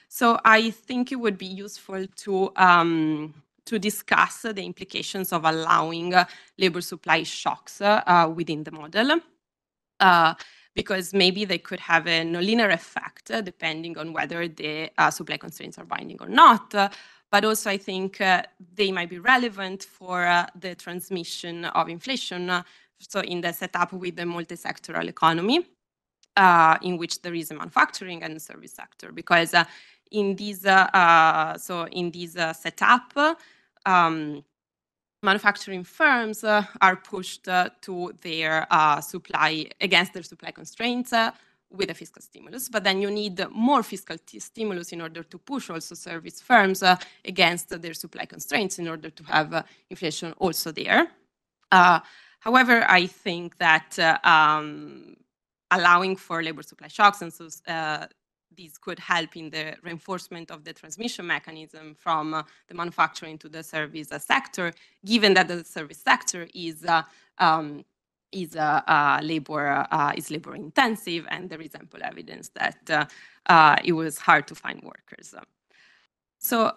Speaker 3: So I think it would be useful to um, to discuss the implications of allowing uh, labor supply shocks uh, within the model. Uh, because maybe they could have a nonlinear effect uh, depending on whether the uh, supply constraints are binding or not. Uh, but also, I think they might be relevant for the transmission of inflation. so, in the setup with the multi-sectoral economy, in which there is a manufacturing and service sector, because in this so in this setup, um, manufacturing firms uh, are pushed uh, to their uh, supply against their supply constraints uh, with a fiscal stimulus. But then you need more fiscal stimulus in order to push also service firms uh, against their supply constraints in order to have uh, inflation also there. however, I think that um, allowing for labor supply shocks and so these could help in the reinforcement of the transmission mechanism from uh, the manufacturing to the service uh, sector, given that the service sector is uh, um, is uh, labor is labor intensive, and there is ample evidence that it was hard to find workers. So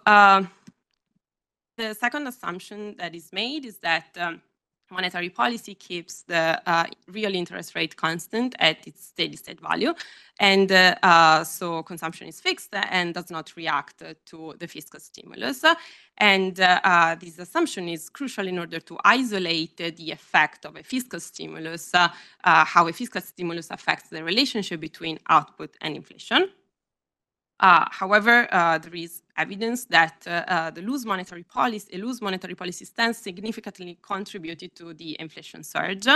Speaker 3: the second assumption that is made is that um, monetary policy keeps the uh, real interest rate constant at its steady state value. And uh, uh, so consumption is fixed and does not react to the fiscal stimulus. And uh, uh, this assumption is crucial in order to isolate the effect of a fiscal stimulus, uh, how a fiscal stimulus affects the relationship between output and inflation. However, there is evidence that uh, uh the loose monetary policy, a loose monetary policy stance significantly contributed to the inflation surge.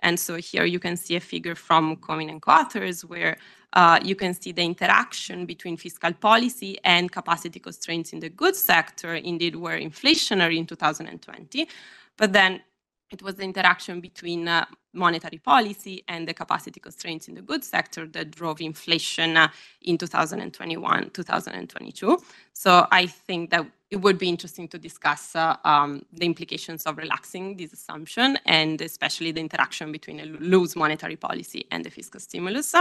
Speaker 3: And so here you can see a figure from Comin and co-authors where uh, you can see the interaction between fiscal policy and capacity constraints in the goods sector indeed were inflationary in 2020. But then it was the interaction between uh, monetary policy and the capacity constraints in the goods sector that drove inflation uh, in 2021, 2022. So I think that it would be interesting to discuss uh, um, the implications of relaxing this assumption and especially the interaction between a loose monetary policy and the fiscal stimulus.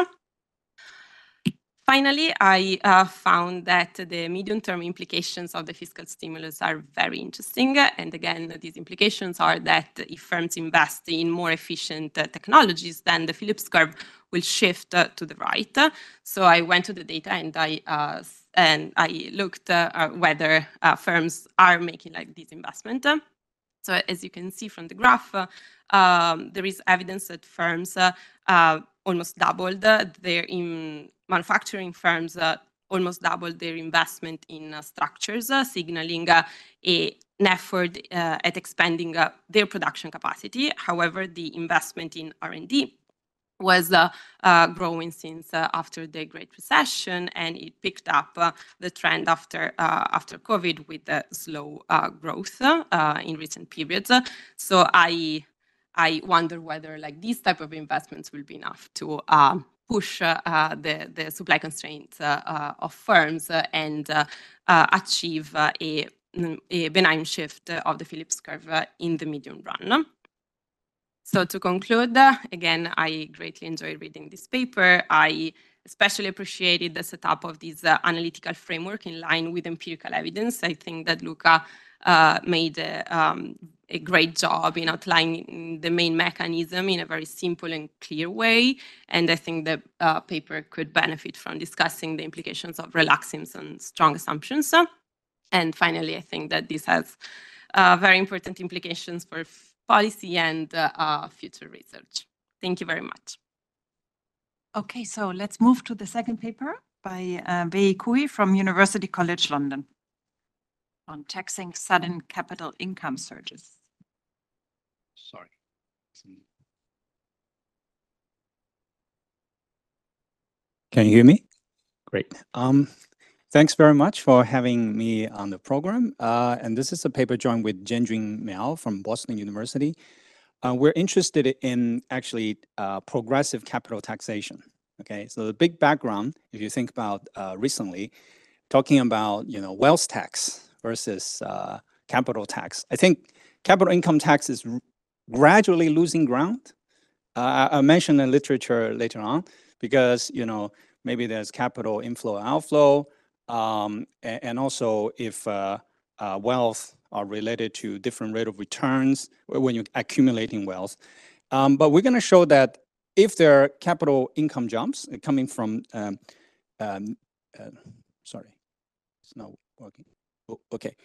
Speaker 3: Finally, I uh, found that the medium-term implications of the fiscal stimulus are very interesting. And again, these implications are that if firms invest in more efficient uh, technologies, then the Phillips curve will shift uh, to the right. So I went to the data and I uh, and I looked uh, whether uh, firms are making like this investment. So as you can see from the graph, um, there is evidence that firms almost doubled their in manufacturing firms uh, almost doubled their investment in uh, structures, uh, signaling a, an effort at expanding their production capacity. However, the investment in R&D was uh, uh, growing since uh, after the Great Recession, and it picked up the trend after after COVID with the slow growth in recent periods. So I I wonder whether like these type of investments will be enough to um, push uh, the, the supply constraints uh, of firms and uh, achieve a, a benign shift of the Phillips curve in the medium run. So to conclude, again, I greatly enjoyed reading this paper. I especially appreciated the setup of this uh, analytical framework in line with empirical evidence. I think that Luca uh, made um, a great job in outlining the main mechanism in a very simple and clear way. And I think the uh, paper could benefit from discussing the implications of relaxing and strong assumptions. And finally, I think that this has uh, very important implications for policy and uh, uh, future research. Thank you very much.
Speaker 1: Okay, so let's move to the second paper by uh, Wei Cui from University College London on taxing sudden capital income surges.
Speaker 4: Sorry. Can you hear me? Great. Um, thanks very much for having me on the program. Uh, and this is a paper joined with Jianjun Miao from Boston University. Uh, we're interested in actually uh, progressive capital taxation. Okay, so the big background, if you think about uh, recently, talking about you know wealth tax versus uh, capital tax. I think capital income tax is gradually losing ground Uh, I, mentioned the literature later on because, you know, maybe there's capital inflow, outflow, um, a- and, also if uh, uh, wealth are related to different rate of returns when you're accumulating wealth. Um, but we're going to show that if there are capital income jumps uh, coming from, um, um, uh, sorry, it's not working. O- Okay.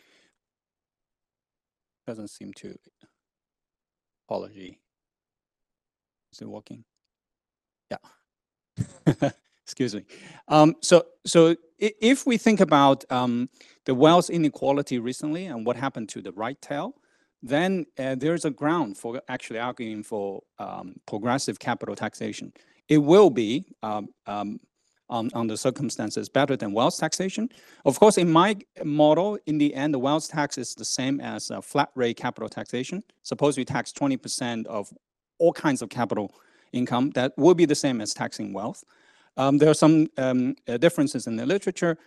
Speaker 4: Doesn't seem to. Apology. Is it working? Yeah. Excuse me. Um, so, so if we think about um, the wealth inequality recently and what happened to the right tail, then uh, there's a ground for actually arguing for um, progressive capital taxation. It will be, um, um, on, on the circumstances, better than wealth taxation. Of course, in my model, in the end, the wealth tax is the same as a flat rate capital taxation. Suppose we tax 20% of all kinds of capital income, that will be the same as taxing wealth. Um, there are some um, uh, differences in the literature,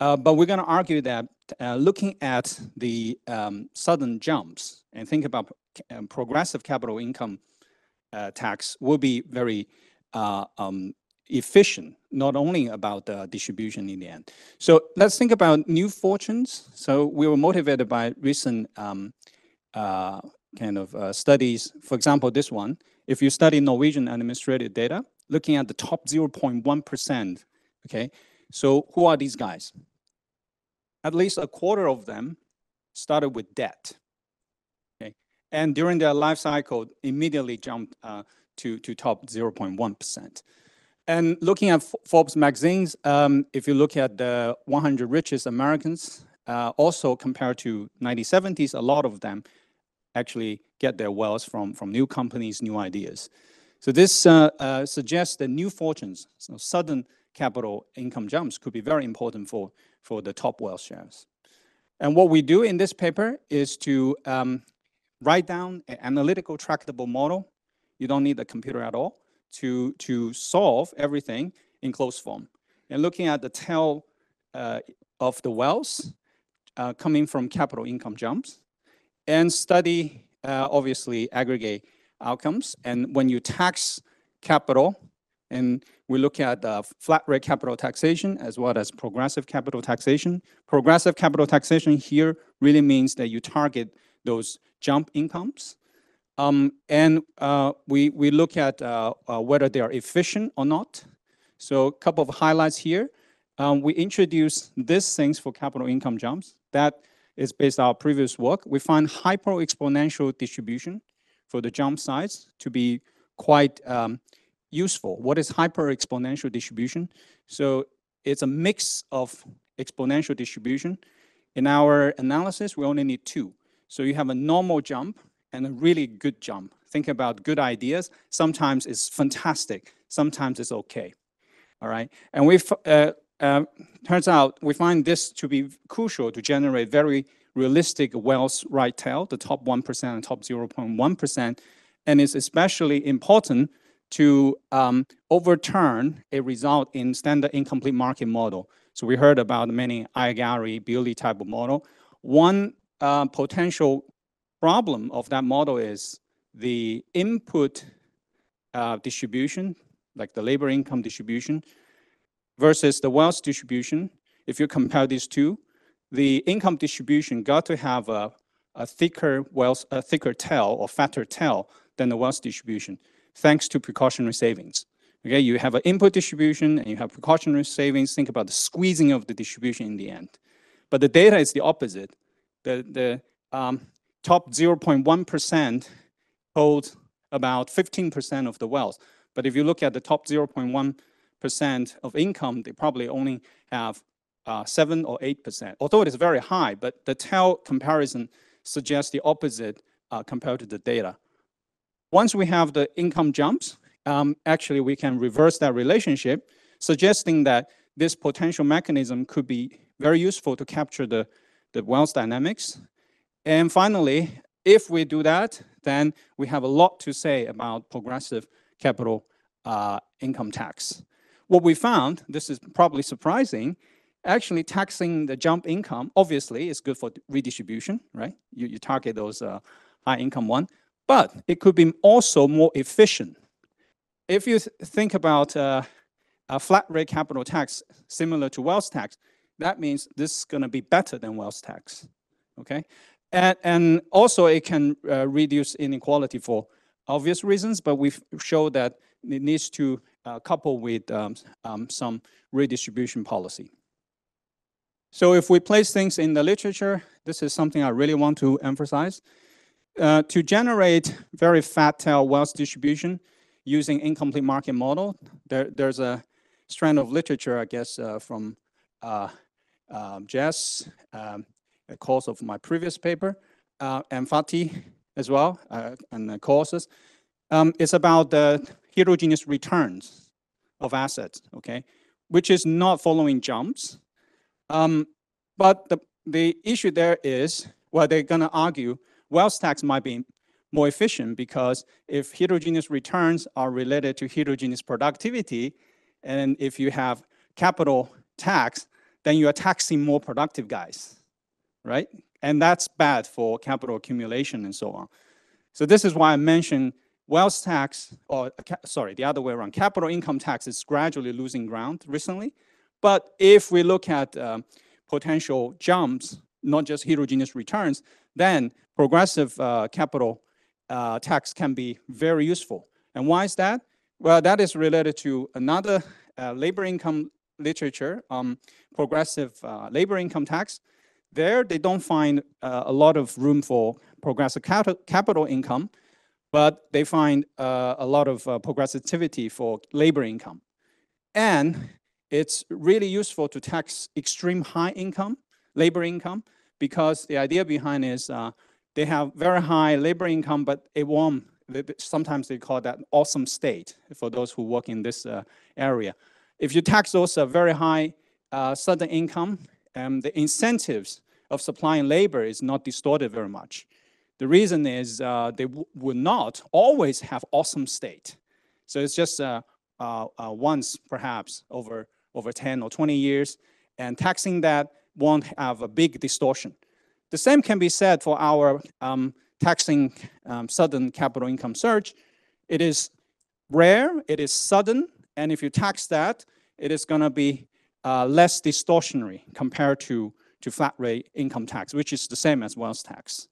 Speaker 4: uh, but we're going to argue that uh, looking at the um, sudden jumps and think about um, progressive capital income uh, tax will be very uh, um, efficient, not only about the distribution in the end. So let's think about new fortunes. So we were motivated by recent um, uh, kind of uh, studies. For example, this one, if you study Norwegian administrative data, looking at the top 0.1%, okay? So who are these guys? At least a quarter of them started with debt, okay? And during their life cycle, immediately jumped uh, to, to top 0.1%. And looking at Forbes magazines, um, if you look at the 100 richest Americans, uh, also compared to 1970s, a lot of them actually get their wealth from, from new companies, new ideas. So this uh, uh, suggests that new fortunes, so sudden capital income jumps could be very important for, for the top wealth shares. And what we do in this paper is to um, write down an analytical tractable model. You don't need a computer at all to, to solve everything in closed form. And looking at the tail uh, of the wealth uh, coming from capital income jumps and study, uh, obviously, aggregate outcomes. And when you tax capital, and we look at flat rate capital taxation as well as progressive capital taxation. Progressive capital taxation here really means that you target those jump incomes. Um, and uh, we, we look at uh, uh, whether they are efficient or not. So a couple of highlights here. Um, we introduce these things for capital income jumps. That is based on our previous work. We find hyper-exponential distribution for the jump size to be quite um, useful. What is hyper-exponential distribution? So it's a mix of exponential distribution. In our analysis, we only need two. So you have a normal jump and a really good jump. Think about good ideas. Sometimes it's fantastic. Sometimes it's okay. All right. And we uh, uh, turns out we find this to be crucial to generate very realistic wealth right tail, the top 1% and top 0.1%. And it's especially important to um, overturn a result in standard incomplete market model. So we heard about many Aiyagari, Bewley type of model. One uh, potential problem of that model is the input uh, distribution, like the labor income distribution, versus the wealth distribution. If you compare these two, the income distribution got to have a, a thicker wealth, a thicker tail or fatter tail than the wealth distribution, thanks to precautionary savings. Okay, you have an input distribution and you have precautionary savings. Think about the squeezing of the distribution in the end. But the data is the opposite. The, the um, top 0.1% hold about 15% of the wealth. But if you look at the top 0.1% of income, they probably only have uh, 7 or 8%. Although it is very high, but the tail comparison suggests the opposite uh, compared to the data. Once we have the income jumps, um, actually we can reverse that relationship, suggesting that this potential mechanism could be very useful to capture the, the wealth dynamics. And finally, if we do that, then we have a lot to say about progressive capital uh, income tax. What we found, this is probably surprising, actually taxing the jump income, obviously, is good for redistribution, right? You, you target those uh, high income one, but it could be also more efficient. if you th- think about uh, a flat rate capital tax similar to wealth tax, that means this is going to be better than wealth tax. Okay, and and also it can uh, reduce inequality for obvious reasons, but we've showed that it needs to uh, couple with um, um, some redistribution policy. So if we place things in the literature, this is something I really want to emphasize. Uh, to generate very fat tail wealth distribution using incomplete market model, there, there's a strand of literature, I guess, uh, from uh, um, Jess, um, course of my previous paper, uh, and as well, uh, and the courses. Um, it's about the heterogeneous returns of assets, okay, which is not following jumps. Um, but the, the issue there is, well, they're going to argue wealth tax might be more efficient because if heterogeneous returns are related to heterogeneous productivity, and if you have capital tax, then you are taxing more productive guys, right? And that's bad for capital accumulation and so on. So this is why I mentioned wealth tax, or sorry, the other way around, capital income tax is gradually losing ground recently. But if we look at um, potential jumps, not just heterogeneous returns, then progressive uh, capital uh, tax can be very useful. And why is that? Well, that is related to another uh, labor income literature, um, progressive uh, labor income tax. There, they don't find uh, a lot of room for progressive cap capital income, but they find uh, a lot of progressivity for labor income. And it's really useful to tax extreme high income, labor income, because the idea behind is uh, they have very high labor income, but it won't, sometimes they call that awesome state for those who work in this uh, area. If you tax those uh, very high uh, sudden income, um, the incentives of supplying labor is not distorted very much. The reason is uh, they would not always have awesome state. So it's just uh, uh, uh, once perhaps over over 10 or 20 years, and taxing that won't have a big distortion. The same can be said for our um, taxing um, sudden capital income surge. It is rare, it is sudden, and if you tax that, it is going to be uh, less distortionary compared to, to flat rate income tax, which is the same as wealth tax.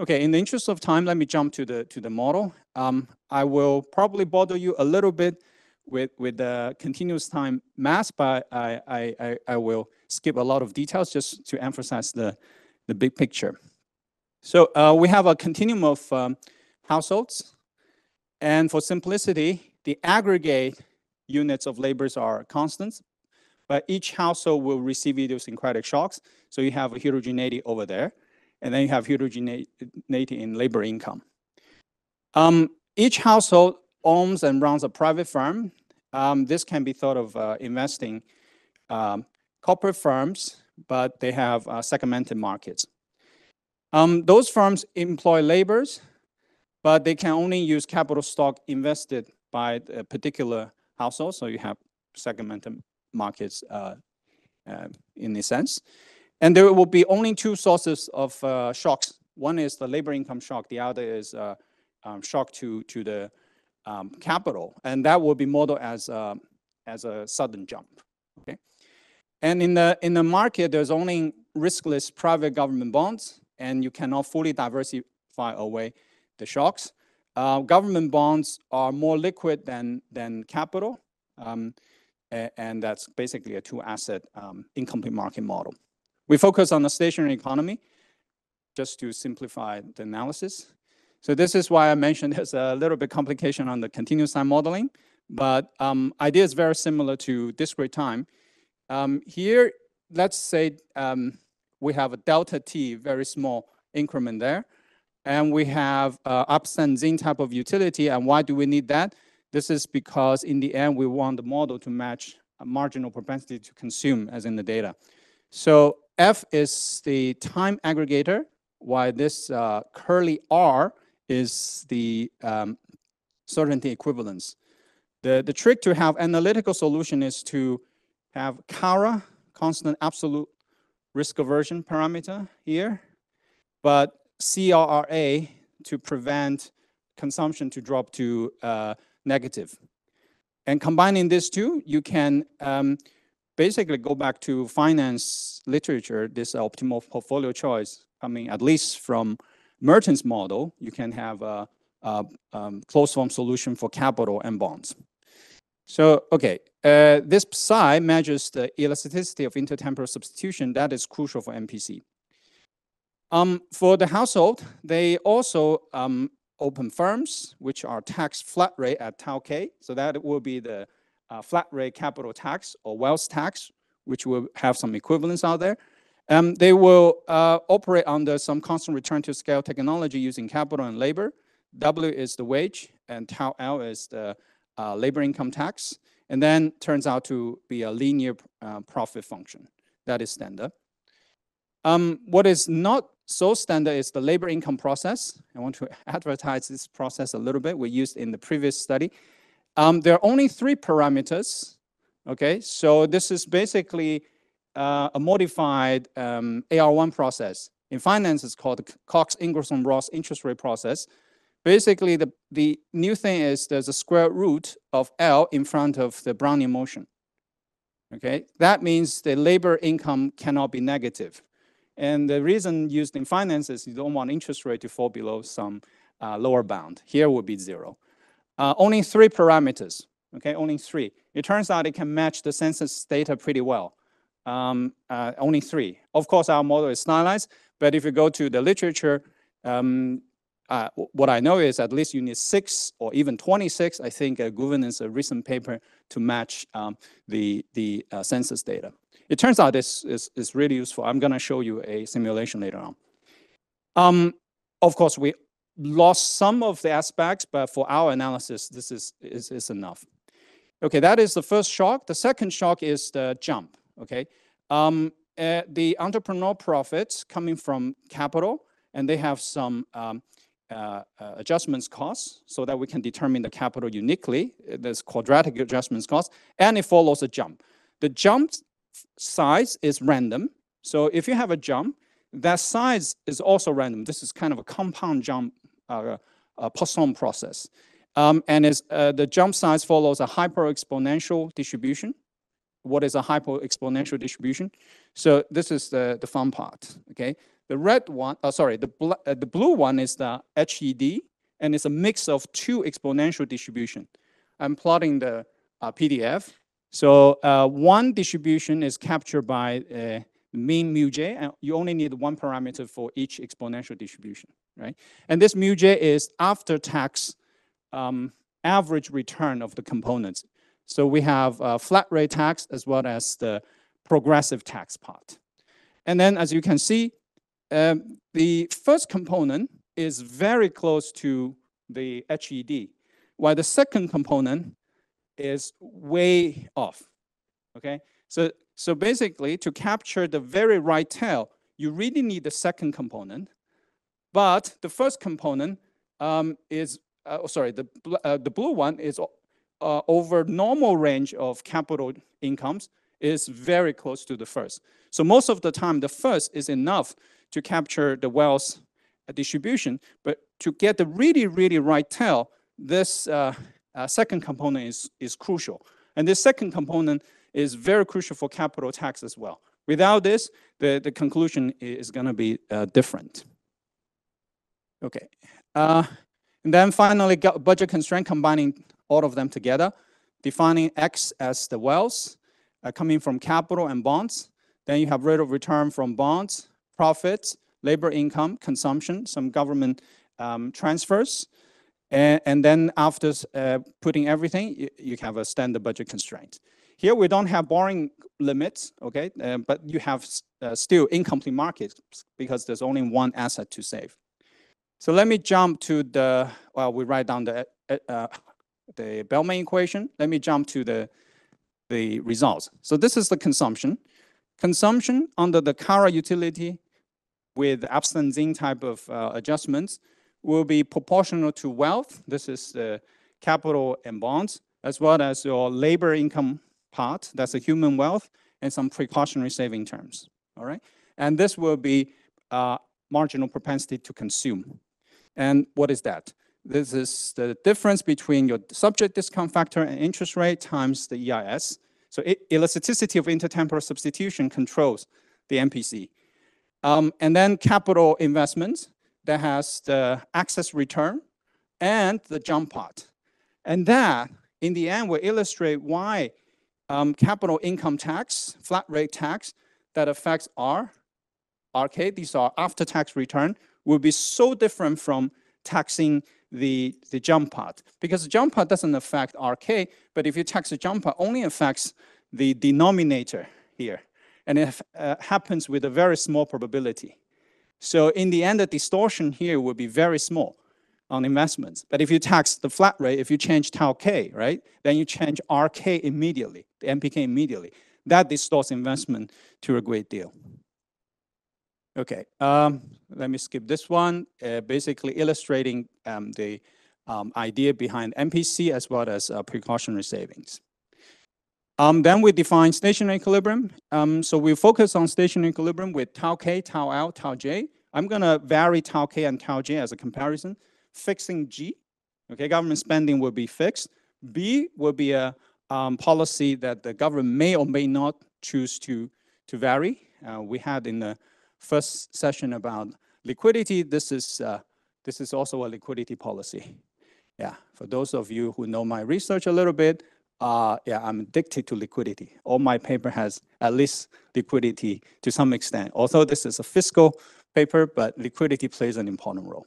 Speaker 4: Okay, in the interest of time, let me jump to the to the model. Um, I will probably bother you a little bit with, with the continuous time math, but I, I, I will skip a lot of details just to emphasize the, the big picture. So uh, we have a continuum of um, households. And for simplicity, the aggregate units of labors are constants, but each household will receive idiosyncratic shocks. So you have a heterogeneity over there, and then you have heterogeneity in labor income. Um, each household owns and runs a private firm. Um, this can be thought of uh, investing um, corporate firms, but they have uh, segmented markets. Um, those firms employ laborers, but they can only use capital stock invested by a particular household. So you have segmented markets uh, uh in this sense. And there will be only two sources of uh, shocks. One is the labor income shock. The other is um, shock to, to the um, capital, and that will be modeled as a, as a sudden jump. Okay, and in the in the market, there's only riskless private government bonds, and you cannot fully diversify away the shocks. Uh, government bonds are more liquid than than capital, um, and that's basically a two-asset um, incomplete market model. We focus on the stationary economy, just to simplify the analysis. So this is why I mentioned there's a little bit complication on the continuous time modeling, but um, idea is very similar to discrete time. Um, here, let's say um, we have a delta t, very small increment there, and we have uh, Epstein-Zin type of utility. And why do we need that? This is because in the end, we want the model to match marginal propensity to consume as in the data. So F is the time aggregator, while this uh, curly R is the um, certainty equivalence. The, the trick to have analytical solution is to have CARA, constant absolute risk aversion parameter here, but CRRA to prevent consumption to drop to uh, negative. And combining these two, you can um, basically go back to finance literature, this optimal portfolio choice coming at least from Merton's model, you can have a, a um, closed form solution for capital and bonds. So, okay, uh, this psi measures the elasticity of intertemporal substitution that is crucial for MPC. Um, for the household, they also um, open firms, which are taxed flat rate at tau k. So that will be the uh, flat rate capital tax or wealth tax, which will have some equivalents out there. Um, they will uh, operate under some constant return to scale technology using capital and labor. W is the wage, and tau L is the uh, labor income tax. And then turns out to be a linear uh, profit function. That is standard. Um, what is not so standard is the labor income process. I want to advertise this process a little bit. We used in the previous study. Um, there are only three parameters. Okay, so this is basically uh, a modified um, AR1 process. In finance, it's called the Cox-Ingersoll-Ross interest rate process. Basically, the, the new thing is there's a square root of L in front of the Brownian motion. Okay, that means the labor income cannot be negative. And the reason used in finance is you don't want interest rate to fall below some uh, lower bound. Here would be zero. Uh, only three parameters, okay, only three. It turns out it can match the census data pretty well. Um, uh, only three. Of course, our model is stylized, but if you go to the literature, um, uh, what I know is at least you need six or even 26. I think uh, Guvenen a recent paper to match um, the, the uh, census data. It turns out this is, is really useful. I'm going to show you a simulation later on. Um, of course, we lost some of the aspects, but for our analysis, this is, is, is enough. Okay, that is the first shock. The second shock is the jump, okay? Um, uh, the entrepreneur profits coming from capital, and they have some um, uh, uh, adjustments costs so that we can determine the capital uniquely. There's quadratic adjustments cost, and it follows a jump. The jump size is random. So if you have a jump, that size is also random. This is kind of a compound jump uh, uh, Poisson process. Um, and is, uh, the jump size follows a hyper-exponential distribution. What is a hyper-exponential distribution? So this is the, the fun part, okay? The red one, uh, sorry, the, bl uh, the blue one is the HED, and it's a mix of two exponential distribution. I'm plotting the uh, PDF. So uh, one distribution is captured by uh, mean mu j, and you only need one parameter for each exponential distribution, right? And this mu j is after-tax um, average return of the components. So we have uh, flat rate tax as well as the progressive tax part. And then as you can see, um, the first component is very close to the HED, while the second component is way off, okay? So, so basically, to capture the very right tail, you really need the second component, but the first component um, is, uh, oh, sorry, the, uh, the blue one is uh, over normal range of capital incomes is very close to the first. So most of the time, the first is enough to capture the wealth distribution. But to get the really, really right tail, this uh, second component is, is crucial. And this second component is very crucial for capital tax as well. Without this, the, the conclusion is going to be uh, different. Okay. Uh, and then finally, budget constraint, combining all of them together, defining X as the wealth uh, coming from capital and bonds. Then you have rate of return from bonds, profits, labor income, consumption, some government um, transfers. And, and, then after uh, putting everything, you, you, have a standard budget constraint. Here we don't have borrowing limits, okay, uh, but you have uh, still incomplete markets because there's only one asset to save. So let me jump to the, well, we write down the, uh, uh, the Bellman equation. Let me jump to the, the results. So this is the consumption. Consumption under the CARA utility with Epstein-Zin type of uh, adjustments will be proportional to wealth. This is the capital and bonds, as well as your labor income part, that's the human wealth, and some precautionary saving terms, all right? And this will be uh, marginal propensity to consume. And what is that? This is the difference between your subject discount factor and interest rate times the EIS. So elasticity of intertemporal substitution controls the MPC. Um, and then capital investments that has the access return and the jump part. And that, in the end, will illustrate why um, capital income tax, flat rate tax that affects R, RK, these are after-tax return, will be so different from taxing the, the jump part. Because the jump part doesn't affect RK, but if you tax the jump part, only affects the denominator here. And it uh, happens with a very small probability. So in the end, the distortion here will be very small on investments. But if you tax the flat rate, if you change tau k, right, then you change RK immediately, the MPK immediately. That distorts investment to a great deal. Okay, um, let me skip this one. Uh, basically illustrating um, the um, idea behind MPC as well as uh, precautionary savings. Um, then we define stationary equilibrium. Um, so we focus on stationary equilibrium with tau k, tau l, tau j. I'm gonna vary tau k and tau j as a comparison, fixing G. Okay, government spending will be fixed. B will be a um, policy that the government may or may not choose to to vary. Uh, we had in the first session about liquidity. This is uh, this is also a liquidity policy. Yeah, for those of you who know my research a little bit, uh, yeah, I'm addicted to liquidity. All my paper has at least liquidity to some extent. Although this is a fiscal paper, but liquidity plays an important role.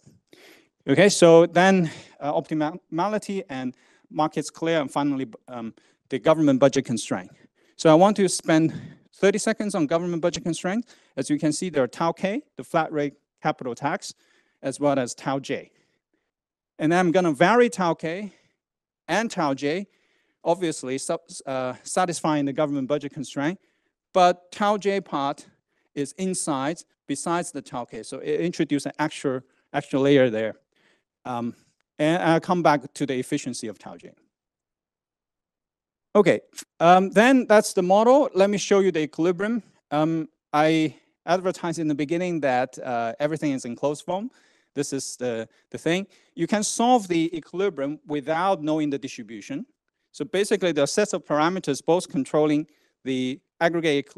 Speaker 4: Okay, so then uh, optimality and markets clear, and finally um, the government budget constraint. So I want to spend 30 seconds on government budget constraint. As you can see, there are tau k, the flat rate capital tax, as well as tau j. And I'm going to vary tau k and tau j, obviously uh, satisfying the government budget constraint, but tau j part is inside besides the tau k. So it introduces an extra, extra layer there. Um, and I'll come back to the efficiency of tau j. Okay, um, then that's the model. Let me show you the equilibrium. Um, I advertised in the beginning that uh, everything is in closed form. This is the, the thing. You can solve the equilibrium without knowing the distribution. So basically, there are sets of parameters both controlling the aggregate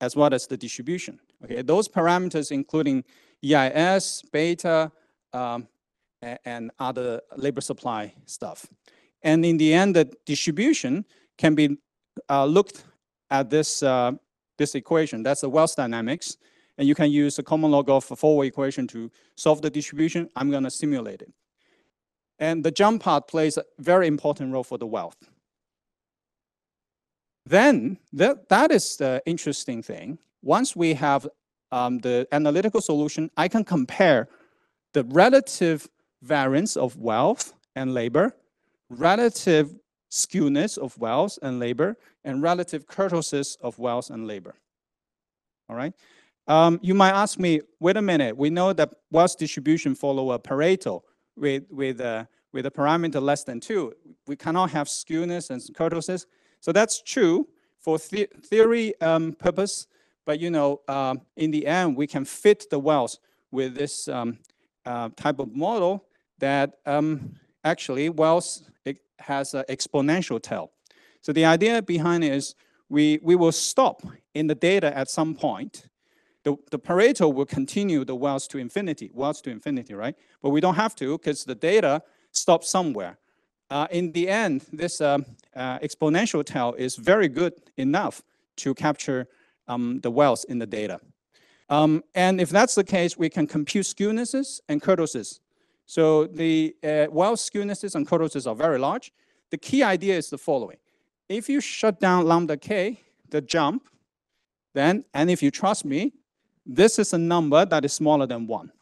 Speaker 4: as well as the distribution. Okay, those parameters including EIS, beta, um, and other labor supply stuff. And in the end, the distribution can be uh, looked at this, uh, this equation. That's the wealth dynamics. And you can use the Kolmogorov forward equation to solve the distribution. I'm going to simulate it. And the jump part plays a very important role for the wealth. Then that, that is the interesting thing. Once we have um, the analytical solution, I can compare the relative variance of wealth and labor, relative skewness of wealth and labor, and relative kurtosis of wealth and labor. All right. Um, you might ask me, wait a minute, we know that wealth distribution follow a Pareto with, with, a, with a parameter less than two. We cannot have skewness and kurtosis. So that's true for the theory um, purpose, but you know, uh, in the end, we can fit the wells with this um, uh, type of model that um, actually wealth has an exponential tail. So the idea behind it is we, we will stop in the data at some point. The, the Pareto will continue the wealth to infinity, wealth to infinity, right? But we don't have to because the data stops somewhere. Uh, in the end, this um, uh, exponential tail is very good enough to capture um, the wealth in the data. Um, and if that's the case, we can compute skewnesses and kurtoses. So the uh, skewnesses and kurtoses are very large. The key idea is the following. If you shut down lambda k, the jump, then, and if you trust me, this is a number that is smaller than one,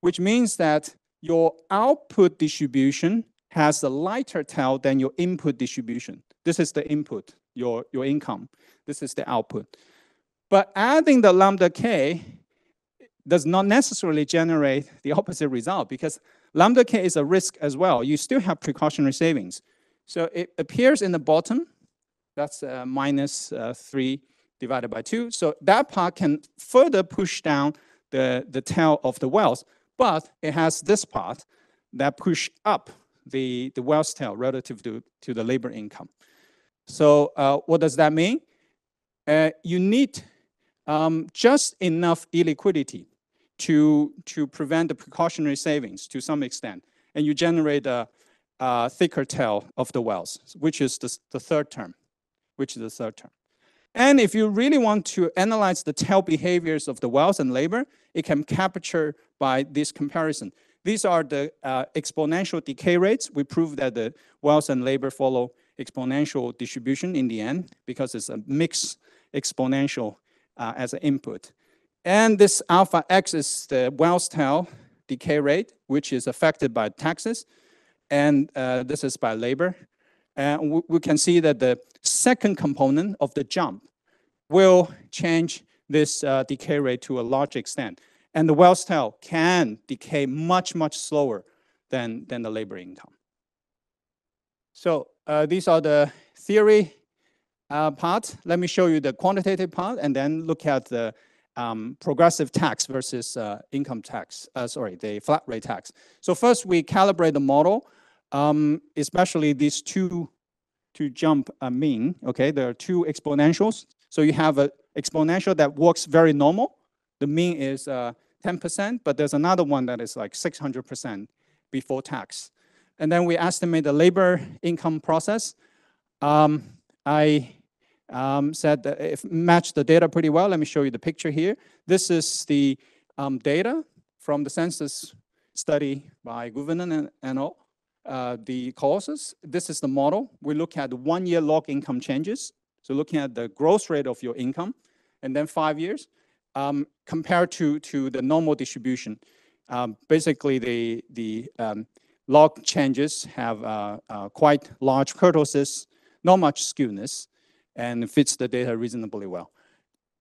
Speaker 4: which means that your output distribution has a lighter tail than your input distribution. This is the input, your, your income. This is the output. But adding the lambda k does not necessarily generate the opposite result because lambda k is a risk as well. You still have precautionary savings. So it appears in the bottom, that's uh, minus, uh, 3 divided by 2. So that part can further push down the, the tail of the wealth, but it has this part that push up the, the wealth tail relative to, to the labor income. So uh, what does that mean? Uh, you need um, just enough illiquidity to, to prevent the precautionary savings to some extent. And you generate a, a thicker tail of the wealth, which is the, the third term, which is the third term. And if you really want to analyze the tail behaviors of the wealth and labor, it can capture by this comparison. These are the uh, exponential decay rates. We prove that the wealth and labor follow exponential distribution in the end because it's a mixed exponential uh, as an input. And this alpha x is the wealth tail decay rate, which is affected by taxes. And uh, this is by labor. And we can see that the second component of the jump will change this uh, decay rate to a large extent. And the wealth tail can decay much, much slower than, than the labor income. So uh, these are the theory uh, part. Let me show you the quantitative part and then look at the um, progressive tax versus uh, income tax, uh, sorry, the flat rate tax. So first we calibrate the model, um, especially these two, to jump uh, mean, okay? There are two exponentials. So you have an exponential that works very normal. The mean is 10%, uh, but there's another one that is like 600% before tax. And then we estimate the labor income process. Um, I um, said that if matched the data pretty well. Let me show you the picture here. This is the um, data from the census study by Guvenen and, and all, uh, the causes. This is the model. We look at one-year log income changes. So looking at the growth rate of your income, and then five years, um, compared to, to the normal distribution. Um, basically, the, the um, log changes have uh, uh, quite large kurtosis, not much skewness and fits the data reasonably well.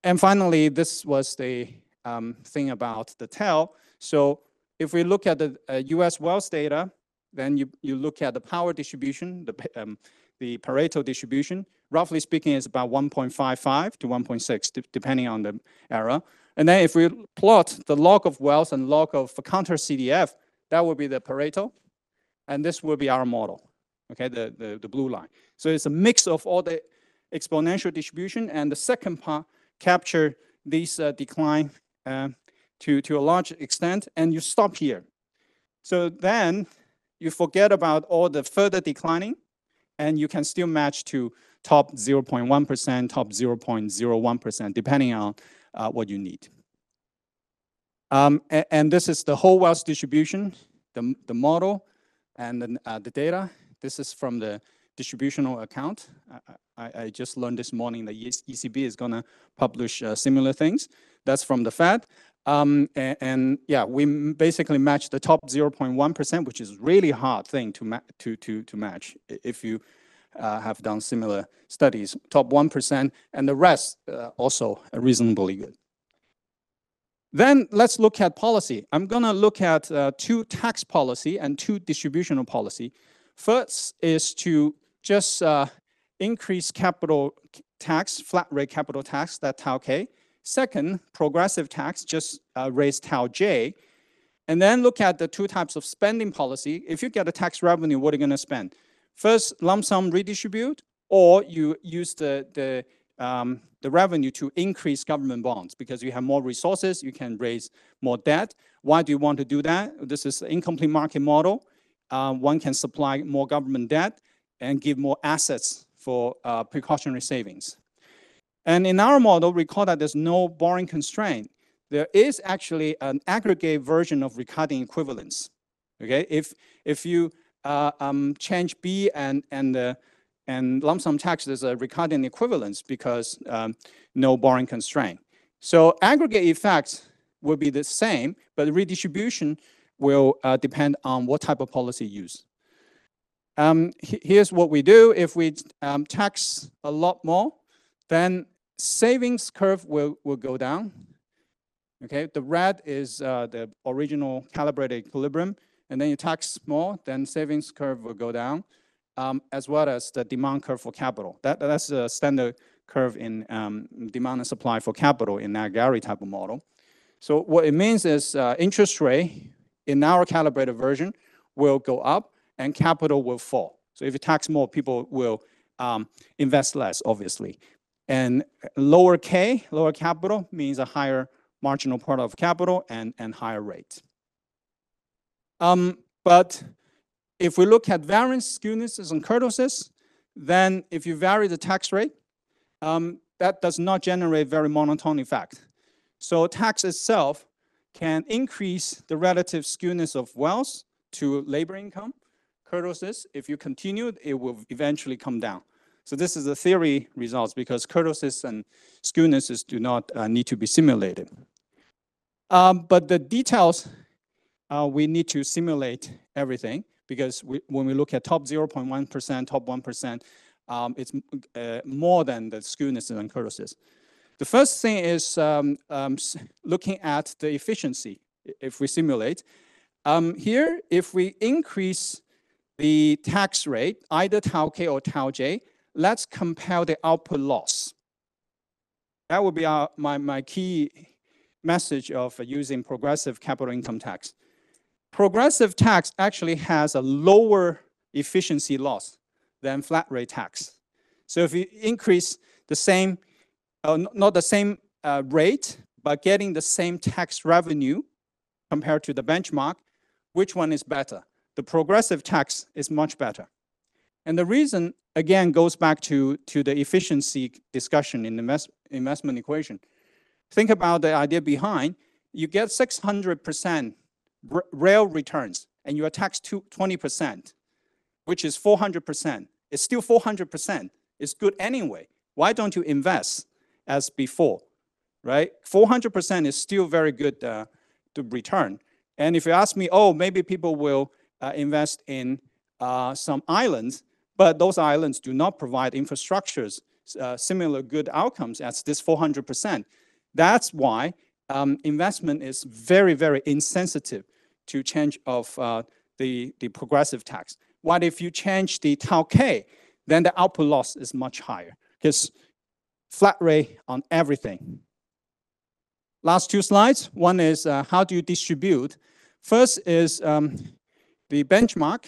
Speaker 4: And finally, this was the um, thing about the tail. So if we look at the uh, US wealth data, then you, you look at the power distribution, the, um, the Pareto distribution. Roughly speaking, is about 1.55 to 1.6, depending on the era. And then if we plot the log of wealth and log of counter CDF, that would be the Pareto. And this will be our model, okay, the, the, the blue line. So it's a mix of all the exponential distribution, and the second part capture this uh, decline uh, to, to a large extent, and you stop here. So then you forget about all the further declining, and you can still match to top 0.1%, top 0.01%, depending on uh, what you need. Um, and, and, this is the whole wealth distribution, the, the model, and the, uh, the data. This is from the distributional account. I, I just learned this morning that ECB is going to publish uh, similar things. That's from the Fed. Um, and, and, yeah, we basically match the top 0.1%, which is really hard thing to, to, to, to match if you uh, have done similar studies. Top 1% and the rest uh, also reasonably good. Then let's look at policy. I'm going to look at uh, two tax policy and two distributional policy. First is to just uh, increase capital tax, flat rate capital tax, that tau K. Second, progressive tax, just uh, raise tau J. And then look at the two types of spending policy. If you get a tax revenue, what are you going to spend? First, lump sum redistribute, or you use the, the, um, the revenue to increase government bonds because you have more resources, you can raise more debt. Why do you want to do that? This is an incomplete market model. Uh, one can supply more government debt and give more assets for uh, precautionary savings. And in our model, recall that there's no borrowing constraint. There is actually an aggregate version of Ricardian equivalence. Okay, if if you uh, um, change B and and uh, and lump sum tax, there's a Ricardian equivalence because um, no borrowing constraint. So aggregate effects will be the same, but redistribution will uh, depend on what type of policy used. Um, here's what we do. If we um, tax a lot more, then savings curve will, will go down. Okay, the red is uh, the original calibrated equilibrium, and then you tax more, then savings curve will go down, um, as well as the demand curve for capital. That, that's a standard curve in um, demand and supply for capital in that Aiyagari type of model. So what it means is uh, interest rate in our calibrated version will go up and capital will fall. So if you tax more, people will um, invest less, obviously. And lower K, lower capital means a higher marginal part of capital and, and higher rate. Um, but if we look at variance, skewnesses, and kurtosis, then if you vary the tax rate, um, that does not generate very monotone effect. So tax itself can increase the relative skewness of wealth to labor income. Kurtosis, if you continue, it will eventually come down. So this is the theory results because kurtosis and skewnesses do not uh, need to be simulated. Um, but the details, uh, we need to simulate everything because we, when we look at top 0.1%, top 1%, um, it's uh, more than the skewnesses and kurtosis. The first thing is um, um, looking at the efficiency if we simulate. Um, here, if we increase the tax rate, either tau K or tau J, let's compare the output loss. That would be our, my, my key message of using progressive capital income tax. Progressive tax actually has a lower efficiency loss than flat rate tax. So if you increase the same, uh, not the same uh, rate, but getting the same tax revenue compared to the benchmark, which one is better? The progressive tax is much better. And the reason, again, goes back to, to the efficiency discussion in the invest, investment equation. Think about the idea behind, you get 600% real returns, and you are taxed to 20%, which is 400%. It's still 400%. It's good anyway. Why don't you invest as before, right? 400% is still very good uh, to return. And if you ask me, oh, maybe people will uh, invest in uh, some islands, but those islands do not provide infrastructures, uh, similar good outcomes as this 400%. That's why um, investment is very, very insensitive to change of uh, the, the progressive tax. What if you change the tau K, then the output loss is much higher because flat rate on everything. Last two slides. One is uh, how do you distribute? First is um, the benchmark,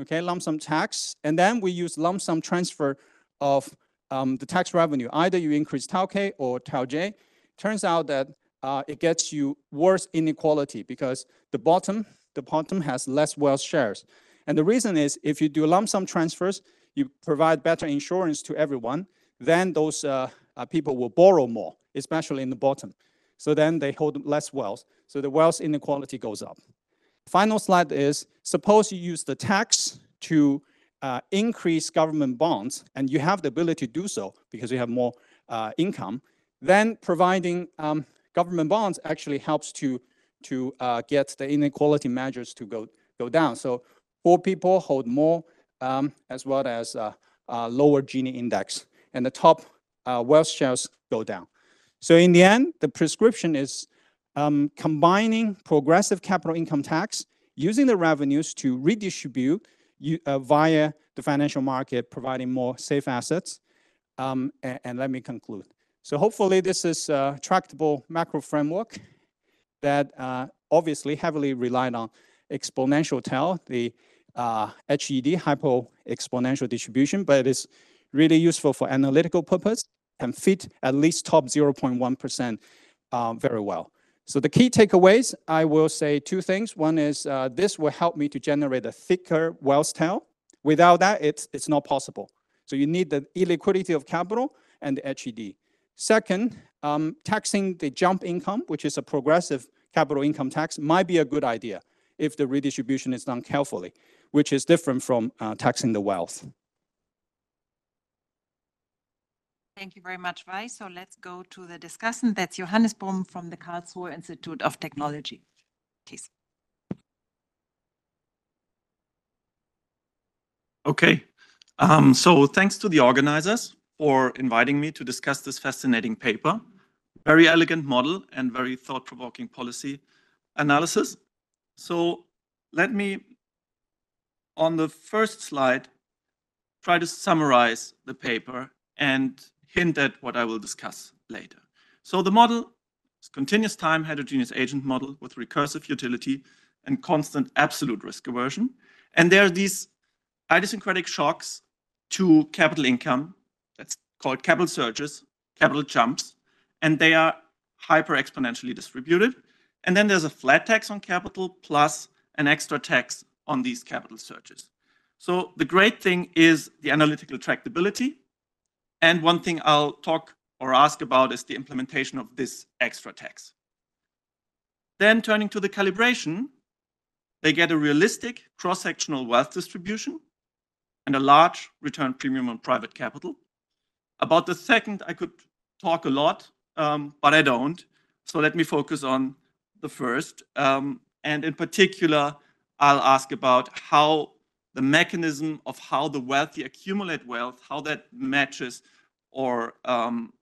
Speaker 4: okay, lump sum tax, and then we use lump sum transfer of um, the tax revenue. Either you increase tau K or tau J. Turns out that uh, it gets you worse inequality because the bottom, the bottom has less wealth shares. And the reason is if you do lump sum transfers, you provide better insurance to everyone, then those uh, uh, people will borrow more, especially in the bottom. So then they hold less wealth. So the wealth inequality goes up. Final slide is, suppose you use the tax to uh, increase government bonds, and you have the ability to do so because you have more uh, income, then providing um, government bonds actually helps to, to uh, get the inequality measures to go, go down. So poor people hold more um, as well as uh, uh, lower Gini index, and the top uh, wealth shares go down. So in the end, the prescription is um, combining progressive capital income tax, using the revenues to redistribute you, uh, via the financial market, providing more safe assets. Um, and, and, let me conclude. So hopefully this is a tractable macro framework that uh, obviously heavily relied on exponential tail, the uh, HED, hypo exponential distribution, but it is really useful for analytical purpose and fit at least top 0.1% uh, very well. So the key takeaways, I will say two things. One is uh, this will help me to generate a thicker wealth tail. Without that, it's, it's not possible. So you need the illiquidity of capital and the HED. Second, um, taxing the jump income, which is a progressive capital income tax, might be a good idea if the redistribution is done carefully, which is different from uh, taxing the wealth.
Speaker 1: Thank you very much, Wei. So let's go to the discussion. That's Johannes Brumm from the Karlsruhe Institute of Technology. Please.
Speaker 5: Okay. Um, so thanks to the organizers for inviting me to discuss this fascinating paper. Very elegant model and very thought-provoking policy analysis. So let me, on the first slide, try to summarize the paper and hint at what I will discuss later. So the model is continuous time heterogeneous agent model with recursive utility and constant absolute risk aversion. And there are these idiosyncratic shocks to capital income, that's called capital surges, capital jumps, and they are hyper exponentially distributed. And then there's a flat tax on capital plus an extra tax on these capital surges. So the great thing is the analytical tractability. And one thing I'll talk or ask about is the implementation of this extra tax. Then turning to the calibration, they get a realistic cross-sectional wealth distribution and a large return premium on private capital. About the second, I could talk a lot, um, but I don't. So let me focus on the first. Um, and in particular, I'll ask about how the mechanism of how the wealthy accumulate wealth, how that matches or um,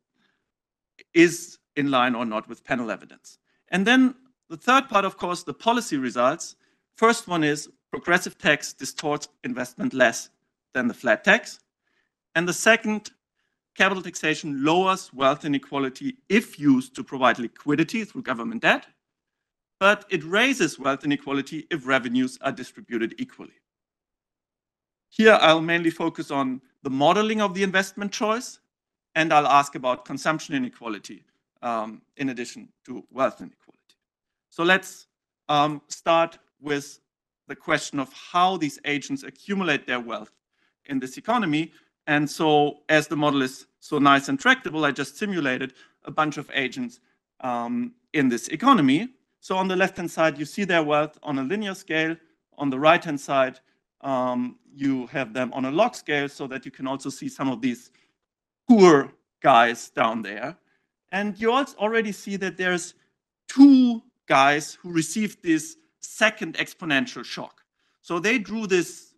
Speaker 5: is in line or not with panel evidence. And then the third part, of course, the policy results. First one is progressive tax distorts investment less than the flat tax. And the second, capital taxation lowers wealth inequality if used to provide liquidity through government debt, but it raises wealth inequality if revenues are distributed equally. Here, I'll mainly focus on the modeling of the investment choice, and I'll ask about consumption inequality um, in addition to wealth inequality. So let's um, start with the question of how these agents accumulate their wealth in this economy. And so as the model is so nice and tractable, I just simulated a bunch of agents um, in this economy. So on the left-hand side, you see their wealth on a linear scale. On the right-hand side, um, you have them on a log scale so that you can also see some of these poor guys down there. And you also already see that there's two guys who received this second exponential shock. So they drew this,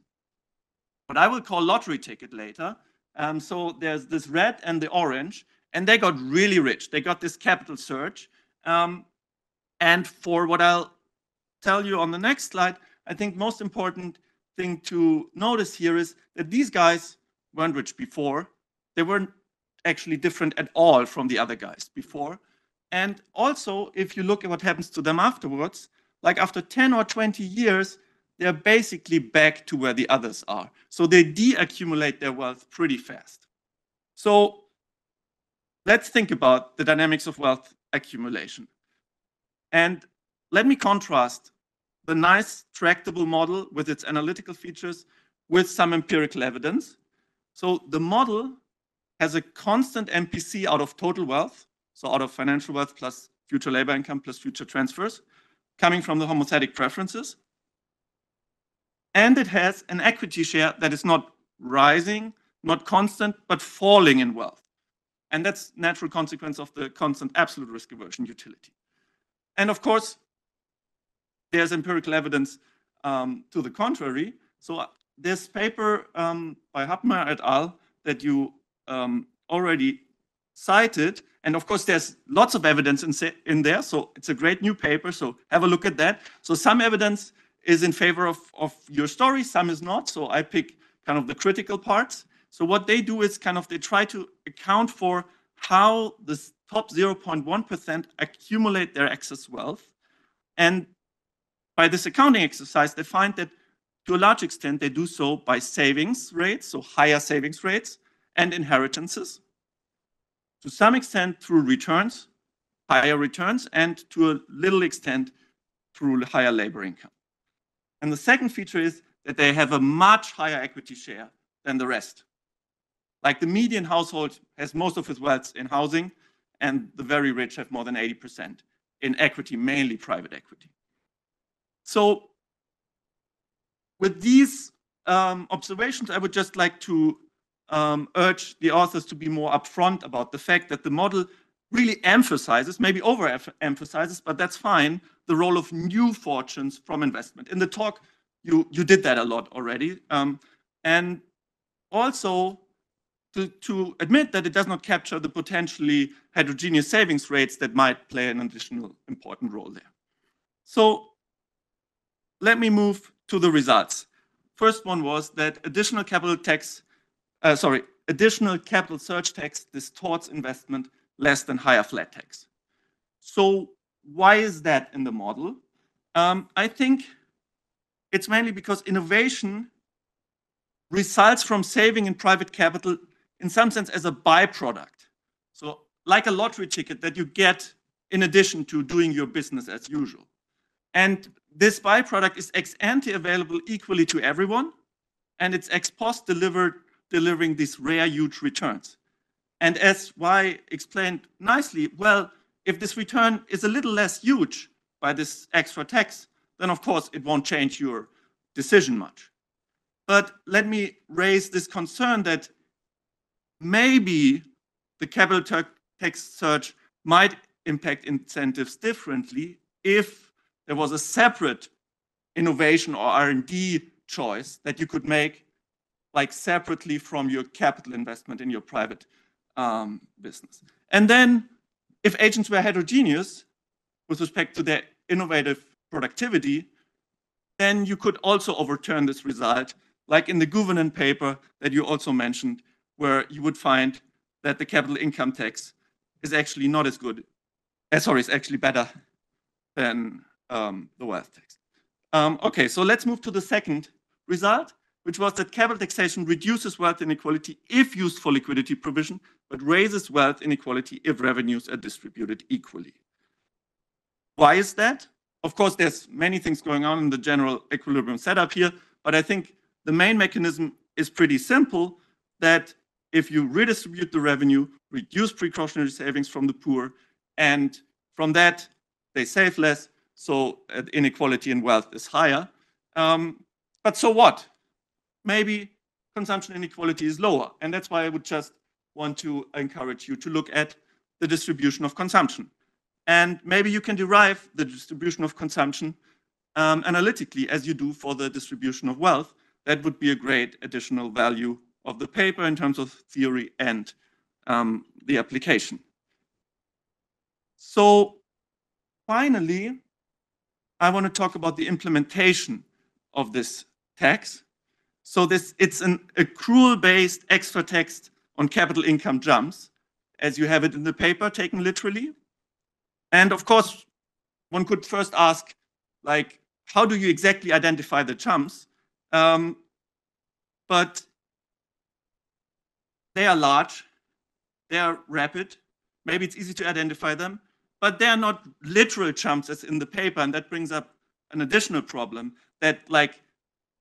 Speaker 5: what I will call lottery ticket later. Um, so there's this red and the orange, and they got really rich. They got this capital surge. Um, and for what I'll tell you on the next slide, I think most important thing to notice here is that these guys weren't rich before. They weren't actually different at all from the other guys before. And also, if you look at what happens to them afterwards, like after 10 or 20 years, they're basically back to where the others are. So they deaccumulate their wealth pretty fast. So let's think about the dynamics of wealth accumulation. And let me contrast the nice tractable model with its analytical features with some empirical evidence. So the model has a constant MPC out of total wealth, so out of financial wealth plus future labor income plus future transfers, coming from the homothetic preferences. And it has an equity share that is not rising, not constant, but falling in wealth. And that's natural consequence of the constant absolute risk aversion utility. And of course, there's empirical evidence um, to the contrary. So uh, this paper um, by Hubmer et al. that you um, already cited, and of course there's lots of evidence in, in there, so it's a great new paper, so have a look at that. So some evidence is in favor of, of your story, some is not, so I pick kind of the critical parts. So what they do is kind of, they try to account for how the top 0.1% accumulate their excess wealth. And by this accounting exercise, they find that to a large extent, they do so by savings rates, so higher savings rates, and inheritances. To some extent through returns, higher returns, and to a little extent through higher labor income. And the second feature is that they have a much higher equity share than the rest. Like the median household has most of its wealth in housing, and the very rich have more than 80% in equity, mainly private equity. So with these um, observations, I would just like to um, urge the authors to be more upfront about the fact that the model really emphasizes, maybe overemphasizes, but that's fine, the role of new fortunes from investment. In the talk, you, you did that a lot already. Um, and also to, to admit that it does not capture the potentially heterogeneous savings rates that might play an additional important role there. So let me move to the results. First one was that additional capital tax, uh, sorry, additional capital surge tax distorts investment less than higher flat tax. So why is that in the model? Um, I think it's mainly because innovation results from saving in private capital in some sense as a byproduct. So like a lottery ticket that you get in addition to doing your business as usual. And this byproduct is ex ante available equally to everyone, and it's ex post delivered, delivering these rare, huge returns. And as Wei explained nicely, well, if this return is a little less huge by this extra tax, then of course it won't change your decision much. But let me raise this concern that maybe the capital tax surge might impact incentives differently if there was a separate innovation or R&D choice that you could make like separately from your capital investment in your private um, business. And then if agents were heterogeneous with respect to their innovative productivity, then you could also overturn this result, like in the Guvenen paper that you also mentioned, where you would find that the capital income tax is actually not as good, uh, sorry, it's actually better than um, the wealth tax. Um, okay, so let's move to the second result, which was that capital taxation reduces wealth inequality if used for liquidity provision, but raises wealth inequality if revenues are distributed equally. Why is that? Of course, there's many things going on in the general equilibrium setup here, but I think the main mechanism is pretty simple that if you redistribute the revenue, reduce precautionary savings from the poor, and from that, they save less, so uh, inequality in wealth is higher. Um, but so what? Maybe consumption inequality is lower, and that's why I would just want to encourage you to look at the distribution of consumption. And maybe you can derive the distribution of consumption um, analytically as you do for the distribution of wealth. That would be a great additional value of the paper in terms of theory and um, the application. So finally, I want to talk about the implementation of this tax. So this it's an accrual-based extra tax on capital income jumps, as you have it in the paper, taken literally. And of course, one could first ask, like, how do you exactly identify the jumps? Um, but they are large, they are rapid, maybe it's easy to identify them, but they are not literal jumps as in the paper, and that brings up an additional problem that like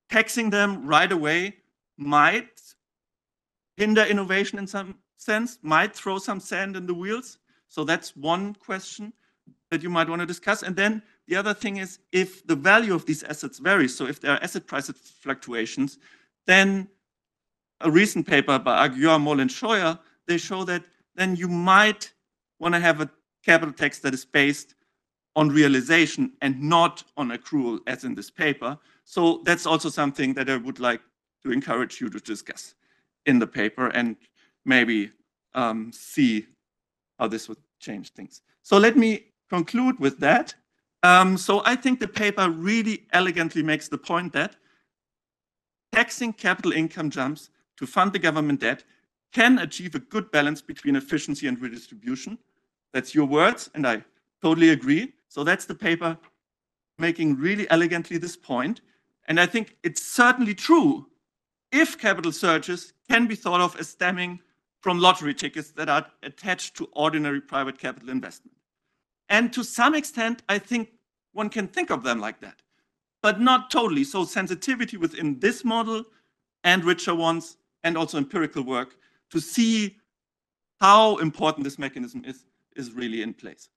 Speaker 5: taxing them right away might hinder innovation in some sense, might throw some sand in the wheels. So that's one question that you might want to discuss. And then the other thing is if the value of these assets varies, so if there are asset price fluctuations, then a recent paper by Aguiar, Moll, and Scheuer, they show that then you might want to have a capital tax that is based on realization and not on accrual, as in this paper. So that's also something that I would like to encourage you to discuss in the paper and maybe um, see how this would change things. So let me conclude with that. Um, so I think the paper really elegantly makes the point that taxing capital income jumps to fund the government debt can achieve a good balance between efficiency and redistribution. That's your words, and I totally agree. So that's the paper making really elegantly this point. And I think it's certainly true if capital surges can be thought of as stemming from lottery tickets that are attached to ordinary private capital investment. And to some extent, I think one can think of them like that, but not totally. So sensitivity within this model and richer ones and also empirical work to see how important this mechanism is, is really in place.